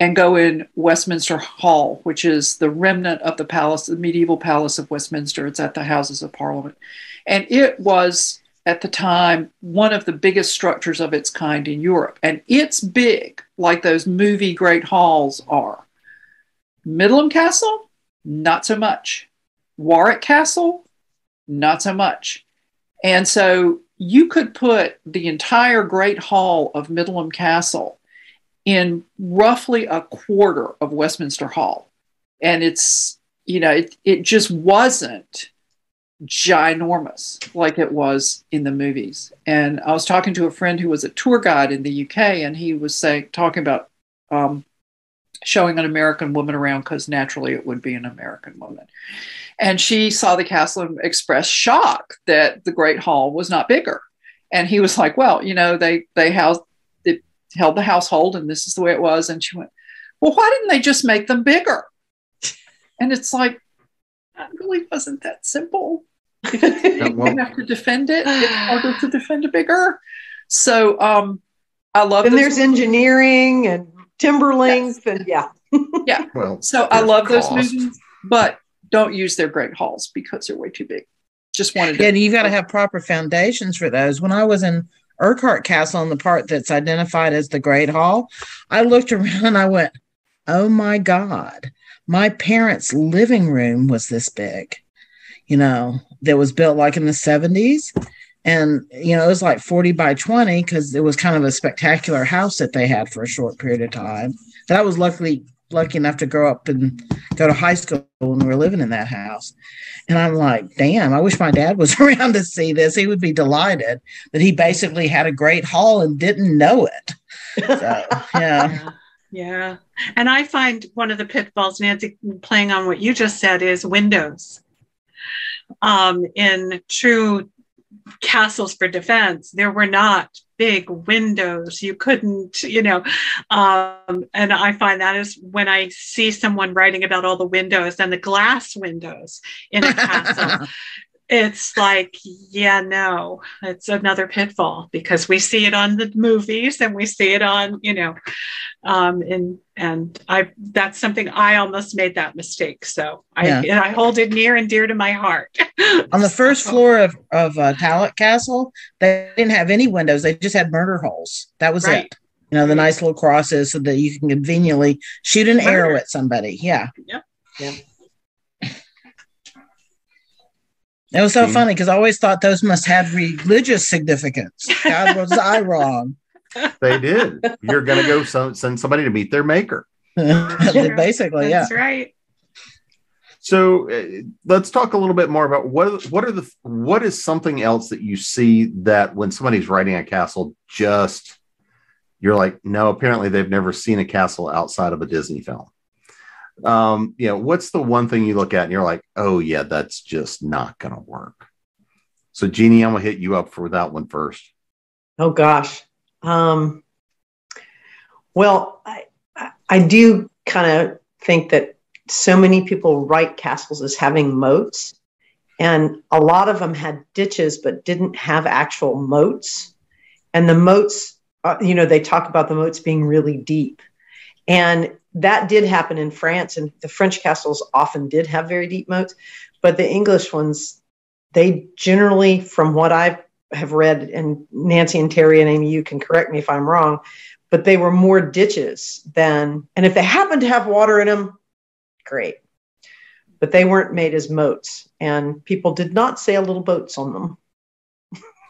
and go in Westminster Hall, which is the remnant of the palace, the medieval palace of Westminster. It's at the Houses of Parliament. And it was at the time one of the biggest structures of its kind in Europe. And it's big, like those movie great halls are. Middleham Castle, not so much. Warwick Castle, not so much. And so you could put the entire Great Hall of Middleham Castle in roughly a quarter of Westminster Hall. And it's, you know, it, it just wasn't ginormous like it was in the movies. And I was talking to a friend who was a tour guide in the UK, and he was saying, talking about um, showing an American woman around because naturally it would be an American woman. And she saw the castle and expressed shock that the Great Hall was not bigger. And he was like, "Well, you know, they they housed they held the household, and this is the way it was." And she went, "Well, why didn't they just make them bigger?" And it's like, that really wasn't that simple you well, have to defend it. It's harder to defend a bigger. So um, I love. And there's engineering and timber length yes. and yeah. yeah. Well, so I love cost. those movies, but don't use their great halls because they're way too big. Just wanted to. Yeah, and you've got to have proper foundations for those. When I was in Urquhart Castle, in the part that's identified as the Great Hall, I looked around and I went, "Oh my God!" My parents' living room was this big you know, that was built like in the 70s. And, you know, it was like 40 by 20 because it was kind of a spectacular house that they had for a short period of time. That I was luckily lucky enough to grow up and go to high school when we were living in that house. And I'm like, damn, I wish my dad was around to see this. He would be delighted that he basically had a great hall and didn't know it. So, yeah. Yeah. And I find one of the pitfalls, Nancy, playing on what you just said, is windows um, in true castles for defense, there were not big windows. You couldn't, you know, um, and I find that is when I see someone writing about all the windows and the glass windows in a castle. it's like, yeah, no, it's another pitfall because we see it on the movies and we see it on, you know, um, and and I that's something I almost made that mistake. So I yeah. I hold it near and dear to my heart. on the first floor of of uh, Tulloch Castle, they didn't have any windows; they just had murder holes. That was right. it. You know, the nice little crosses so that you can conveniently shoot an murder. arrow at somebody. Yeah. Yep. Yeah. It was so See? funny because I always thought those must have religious significance. God, was I wrong? They did. You're going to go so, send somebody to meet their maker. Basically, That's yeah. right. So uh, let's talk a little bit more about what what are the what is something else that you see that when somebody's writing a castle, just you're like, no, apparently they've never seen a castle outside of a Disney film um, you know, what's the one thing you look at and you're like, oh yeah, that's just not going to work. So Jeannie, I'm gonna hit you up for that one first. Oh gosh. Um, well, I, I do kind of think that so many people write castles as having moats, and a lot of them had ditches but didn't have actual moats. And the moats, uh, you know, they talk about the moats being really deep. And that did happen in France, and the French castles often did have very deep moats, but the English ones, they generally, from what I have read, and Nancy and Terri and Amy, you can correct me if I'm wrong, but they were more ditches than, and if they happened to have water in them, great. But they weren't made as moats, and people did not sail little boats on them.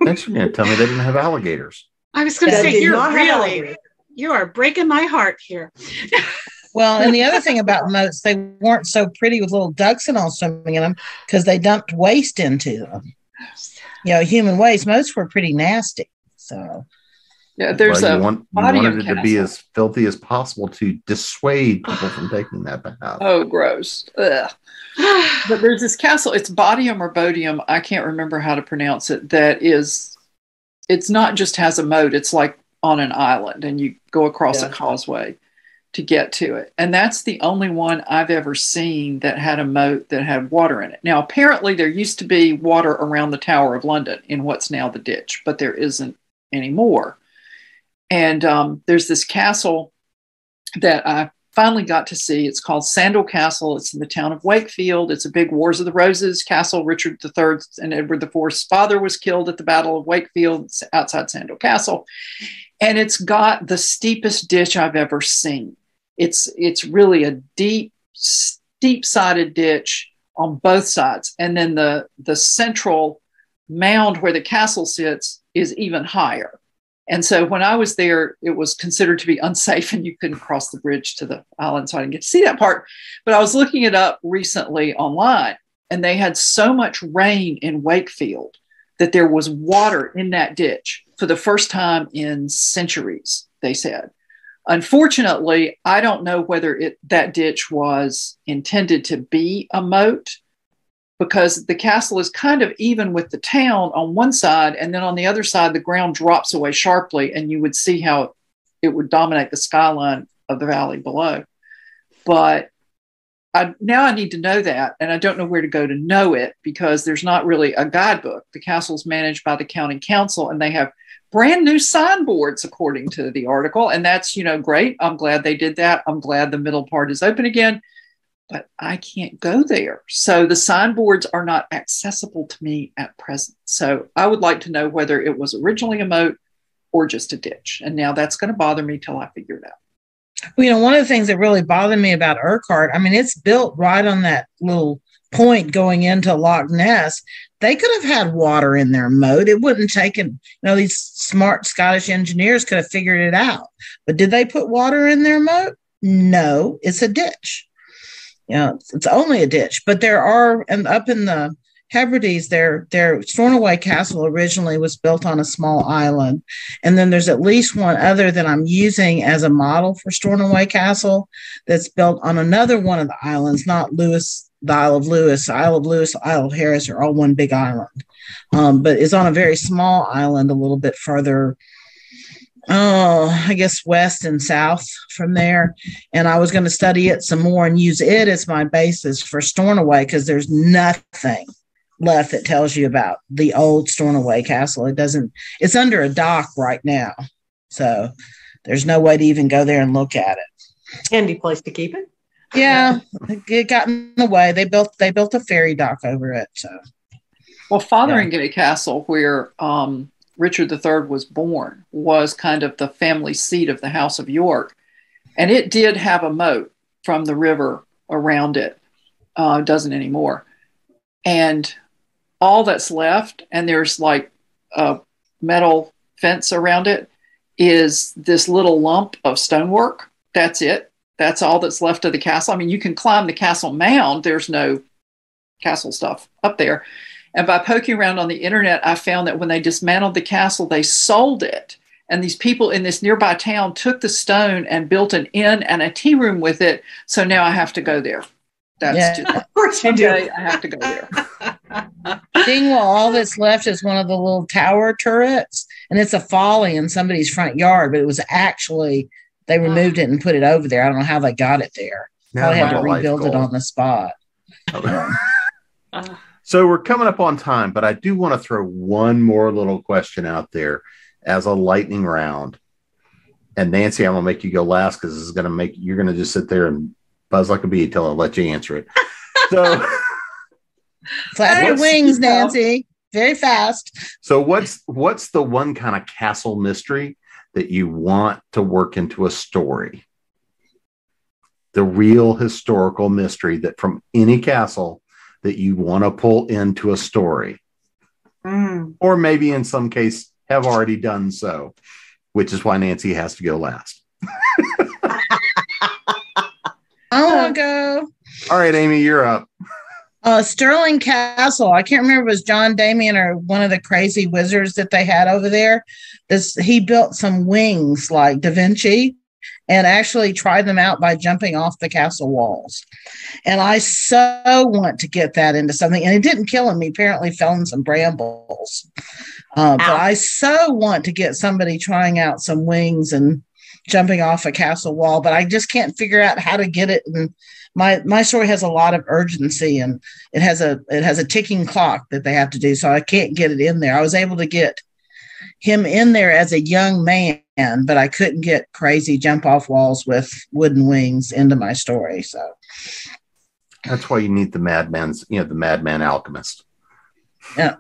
Thanks for tell me they didn't have alligators. I was going to say you're really you are breaking my heart here. well, and the other thing about moats, they weren't so pretty with little ducks and all swimming in them because they dumped waste into them. You know, human waste. Moats were pretty nasty. So, yeah, there's well, a you, want, you wanted it to be as filthy as possible to dissuade people from taking that bath. Oh, gross. Ugh. but there's this castle. It's Bodiam or Bodium. I can't remember how to pronounce it. That is, it's not just has a moat. It's like on an island and you go across yeah. a causeway to get to it. And that's the only one I've ever seen that had a moat that had water in it. Now, apparently, there used to be water around the Tower of London in what's now the ditch, but there isn't anymore. And um, there's this castle that I finally got to see. It's called Sandal Castle. It's in the town of Wakefield. It's a big Wars of the Roses castle. Richard III and Edward IV's father was killed at the Battle of Wakefield outside Sandal Castle and it's got the steepest ditch I've ever seen. It's it's really a deep, steep sided ditch on both sides, and then the the central mound where the castle sits is even higher. And so when I was there, it was considered to be unsafe and you couldn't cross the bridge to the island. So I didn't get to see that part. But I was looking it up recently online and they had so much rain in Wakefield that there was water in that ditch for the first time in centuries, they said. Unfortunately, I don't know whether it, that ditch was intended to be a moat because the castle is kind of even with the town on one side, and then on the other side, the ground drops away sharply, and you would see how it would dominate the skyline of the valley below. But I, now I need to know that, and I don't know where to go to know it because there's not really a guidebook. The castle is managed by the county council, and they have brand new signboards according to the article and that's you know great. I'm glad they did that. I'm glad the middle part is open again but i can't go there. So the signboards are not accessible to me at present. So i would like to know whether it was originally a moat or just a ditch and now that's going to bother me till i figure it out. You know one of the things that really bothered me about urquhart i mean it's built right on that little point going into Loch Ness, they could have had water in their moat. It wouldn't take you know, these smart Scottish engineers could have figured it out. But did they put water in their moat? No, it's a ditch. You know, it's, it's only a ditch. But there are, and up in the Hebrides, their their Stornoway Castle originally was built on a small island, and then there's at least one other that I'm using as a model for Stornoway Castle that's built on another one of the islands, not Lewis the Isle of Lewis, Isle of Lewis, Isle of Harris are all one big island, um, but it's on a very small island, a little bit further. Oh, I guess west and south from there. And I was going to study it some more and use it as my basis for Stornoway because there's nothing left that tells you about the old Stornoway Castle. It doesn't. It's under a dock right now, so there's no way to even go there and look at it. Handy place to keep it. Yeah, it got in the way. They built they built a ferry dock over it. So, well, Fotheringay yeah. Castle, where um, Richard III was born, was kind of the family seat of the House of York, and it did have a moat from the river around it. Uh, doesn't anymore, and all that's left, and there's like a metal fence around it, is this little lump of stonework. That's it that's all that's left of the castle. I mean, you can climb the castle mound. There's no castle stuff up there. And by poking around on the internet, I found that when they dismantled the castle, they sold it. And these people in this nearby town took the stone and built an inn and a tea room with it. So now I have to go there. That's yeah. just, of course you do. I have to go there. Dingwall, all that's left is one of the little tower turrets, and it's a folly in somebody's front yard, but it was actually they removed it and put it over there. I don't know how they got it there. Now Probably had to rebuild it on the spot. so we're coming up on time, but I do want to throw one more little question out there as a lightning round. And Nancy, I'm gonna make you go last because this is gonna make you're gonna just sit there and buzz like a bee until I let you answer it. So flap your wings, Nancy. Very fast. So what's what's the one kind of castle mystery that you want to work into a story. The real historical mystery that from any castle that you want to pull into a story. Mm. Or maybe in some case have already done so, which is why Nancy has to go last. I want to go. All right, Amy, you're up. Uh, Stirling Castle. I can't remember it was John Damian or one of the crazy wizards that they had over there. This he built some wings like Da Vinci and actually tried them out by jumping off the castle walls. And I so want to get that into something. And it didn't kill him. He apparently fell in some brambles. Uh, but I so want to get somebody trying out some wings and jumping off a castle wall, but I just can't figure out how to get it and my my story has a lot of urgency and it has a it has a ticking clock that they have to do so i can't get it in there. I was able to get him in there as a young man but i couldn't get crazy jump off walls with wooden wings into my story so. That's why you need the madman's you know the madman alchemist. Yeah.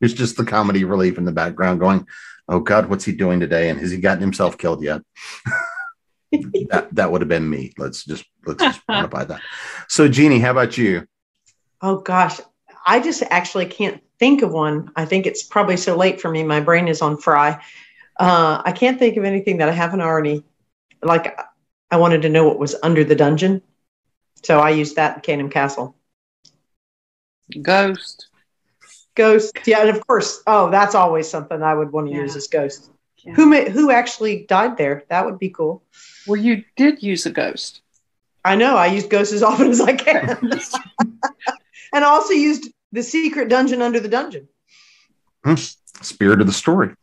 It's just the comedy relief in the background going oh god what's he doing today and has he gotten himself killed yet that that would have been me. Let's just let's just quantify that. So, Jeannie, how about you? Oh gosh, I just actually can't think of one. I think it's probably so late for me. My brain is on fry. Uh, I can't think of anything that I haven't already. Like, I wanted to know what was under the dungeon, so I used that in Canham Castle. Ghost. Ghost. Yeah, and of course. Oh, that's always something I would want to yeah. use as ghost. Yeah. Who may, who actually died there? That would be cool. Well, you did use a ghost. I know. I use ghosts as often as I can. and I also used the secret dungeon under the dungeon. Hmm. Spirit of the story.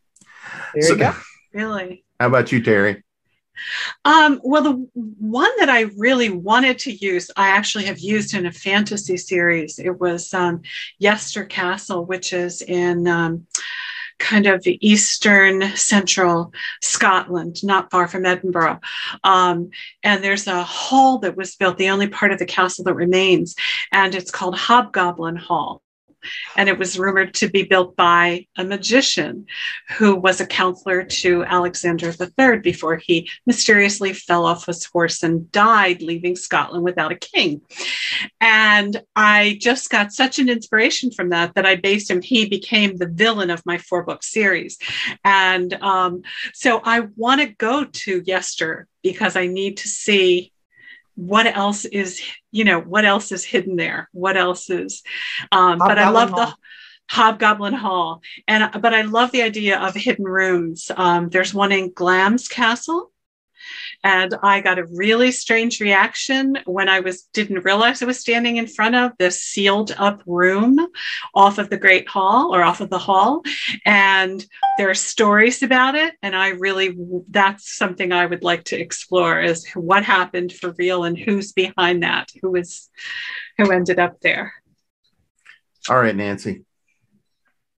There so, you go. Really? How about you, Terri? Um, well, the one that I really wanted to use, I actually have used in a fantasy series. It was um, Yester Castle, which is in um, kind of eastern central Scotland, not far from Edinburgh. Um, and there's a hall that was built, the only part of the castle that remains, and it's called Hobgoblin Hall and it was rumored to be built by a magician who was a counselor to Alexander III before he mysteriously fell off his horse and died, leaving Scotland without a king. And I just got such an inspiration from that that I based him. He became the villain of my four book series. And um, so I want to go to Yester because I need to see what else is you know what else is hidden there? What else is um, but i love Hall. the hobgoblin hall. And but i love the idea of hidden rooms. Um, there's one in Glamis castle and I got a really strange reaction when I was didn't realize I was standing in front of this sealed up room off of the Great Hall or off of the hall. And there are stories about it. And I really that's something I would like to explore is what happened for real and who's behind that, who is who ended up there. All right, Nancy.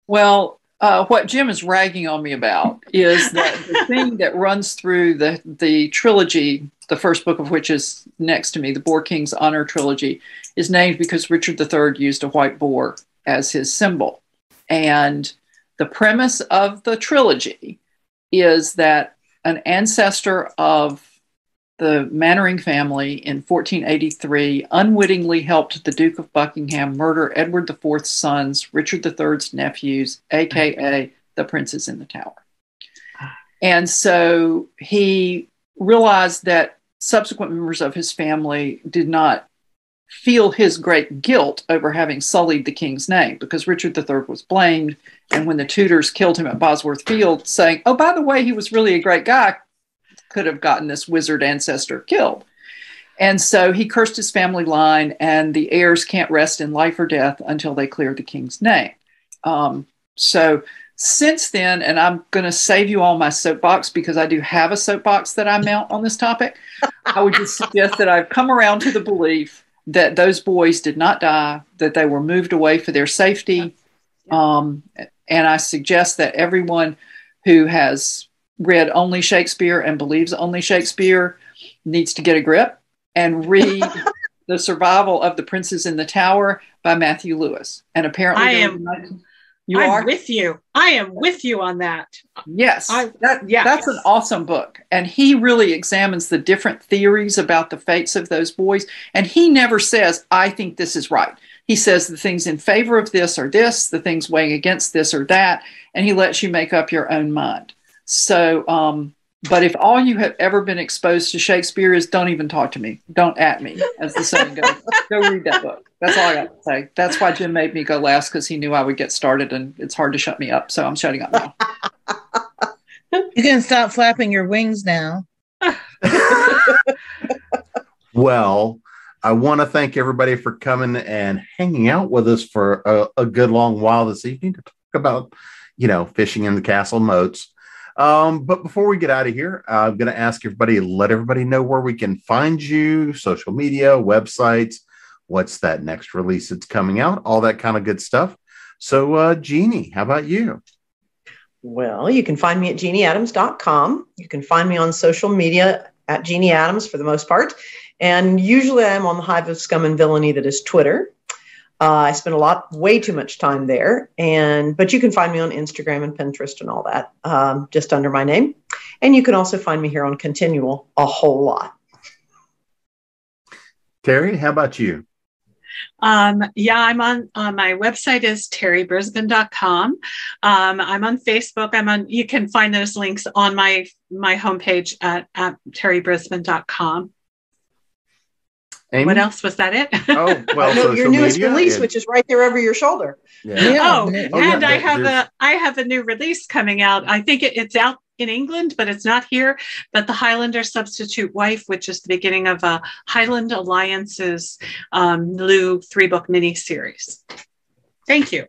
Well, uh, what Jim is ragging on me about is that the thing that runs through the the trilogy, the first book of which is next to me, the Boar King's Honor trilogy, is named because Richard III used a white boar as his symbol. And the premise of the trilogy is that an ancestor of the Mannering family in 1483 unwittingly helped the Duke of Buckingham murder Edward IV's sons, Richard III's nephews, aka the princes in the tower. And so he realized that subsequent members of his family did not feel his great guilt over having sullied the king's name because Richard III was blamed. And when the Tudors killed him at Bosworth Field, saying, Oh, by the way, he was really a great guy, could have gotten this wizard ancestor killed. And so he cursed his family line, and the heirs can't rest in life or death until they clear the king's name. Um, so since then, and I'm going to save you all my soapbox because I do have a soapbox that I mount on this topic. I would just suggest that I've come around to the belief that those boys did not die, that they were moved away for their safety. Um, and I suggest that everyone who has read only Shakespeare and believes only Shakespeare needs to get a grip and read The Survival of the Princes in the Tower by Matthew Lewis. And apparently, I am. You I'm are with you. I am with you on that. Yes, I, that, yeah, that's an awesome book, and he really examines the different theories about the fates of those boys. And he never says, "I think this is right." He says the things in favor of this are this, the things weighing against this or that, and he lets you make up your own mind. So, um, but if all you have ever been exposed to Shakespeare is don't even talk to me, don't at me, as the saying goes, go read that book. That's all I got to say. That's why Jim made me go last because he knew I would get started and it's hard to shut me up. So I'm shutting up now. You can stop flapping your wings now. well, I want to thank everybody for coming and hanging out with us for a, a good long while this evening to talk about, you know, fishing in the castle moats. Um, but before we get out of here, I'm going to ask everybody, let everybody know where we can find you, social media, websites, what's that next release that's coming out, all that kind of good stuff. So, uh, Jeanne, how about you? Well, you can find me at jeanneadams.com. You can find me on social media at Jeanne Adams for the most part. And usually I'm on the hive of scum and villainy that is Twitter. Uh, I spent a lot, way too much time there. And but you can find me on Instagram and Pinterest and all that, um, just under my name. And you can also find me here on Continual a whole lot. Terri, how about you? Um, yeah, I'm on uh, my website is terribrisbin.com. Um, I'm on Facebook. I'm on, you can find those links on my, my homepage at, at terribrisbin.com. Amy? What else was that? It. Oh well, no, your newest release, and... which is right there over your shoulder. Yeah. yeah. Oh, oh, and yeah, I have there's... a I have a new release coming out. I think it, it's out in England, but it's not here. But the Highlander Substitute Wife, which is the beginning of a Highland Alliance's um, new three book mini series. Thank you,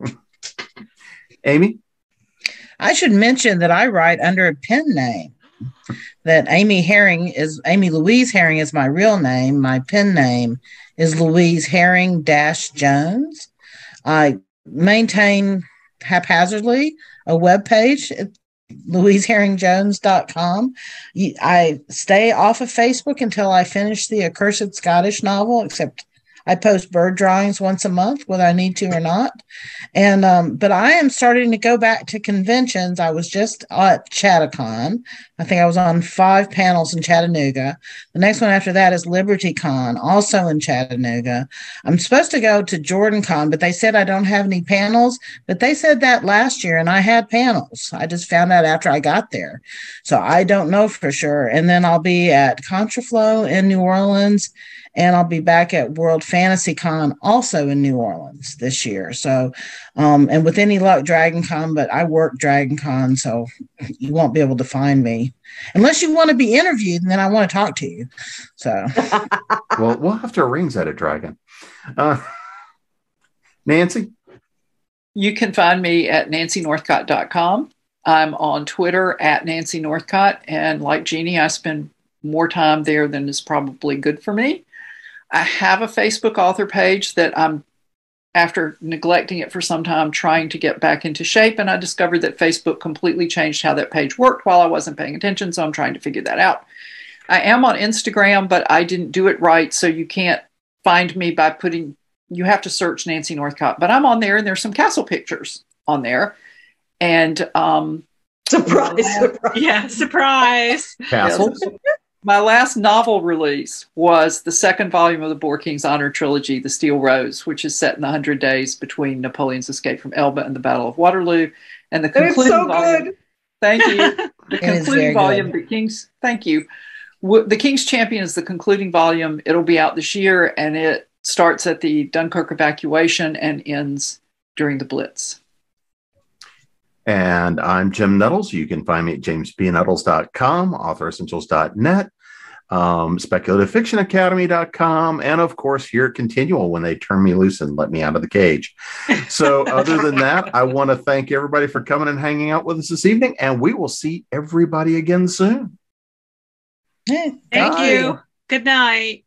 Amy. I should mention that I write under a pen name that Amy Herring is Amy Louise Herring is my real name. My pen name is Louise Herring Dash Jones. I maintain haphazardly a web page at louiseherringjones.com. I stay off of Facebook until I finish the Accursed Scottish novel, except I post bird drawings once a month, whether I need to or not. And um, but I am starting to go back to conventions. I was just at Chattacon. I think I was on five panels in Chattanooga. The next one after that is LibertyCon, also in Chattanooga. I'm supposed to go to JordanCon, but they said I don't have any panels. But they said that last year, and I had panels. I just found out after I got there, so I don't know for sure. And then I'll be at Contraflow in New Orleans and I'll be back at World Fantasy Con also in New Orleans this year. So, um, and with any luck, Dragon Con, but I work Dragon Con, so you won't be able to find me unless you want to be interviewed, and then I want to talk to you. So, well, we'll have to arrange that at Dragon. Uh, Nancy? You can find me at nancynorthcott.com. I'm on Twitter at Nancy Northcott. And like Jeanne, I spend more time there than is probably good for me. I have a Facebook author page that I'm after neglecting it for some time, trying to get back into shape. And I discovered that Facebook completely changed how that page worked while I wasn't paying attention. So I'm trying to figure that out. I am on Instagram, but I didn't do it right. So you can't find me by putting, you have to search Nancy Northcott. But I'm on there and there's some castle pictures on there. And um, surprise, surprise. Yeah, surprise. Castles. My last novel release was the second volume of the Boar King's Honor trilogy, The Steel Rose, which is set in the hundred days between Napoleon's escape from Elba and the Battle of Waterloo. And the It's concluding so volume, good. thank you. The concluding volume, good. The King's, thank you. W- The King's Champion is the concluding volume. It'll be out this year, and it starts at the Dunkirk evacuation and ends during the Blitz. And I'm Jim Nettles. You can find me at jamespnettles.com, authoressentials.net, um, speculativefictionacademy.com, and of course, here at Continual when they turn me loose and let me out of the cage. So, other than that, I want to thank everybody for coming and hanging out with us this evening, and we will see everybody again soon. Yeah, Thank bye. you. Good night.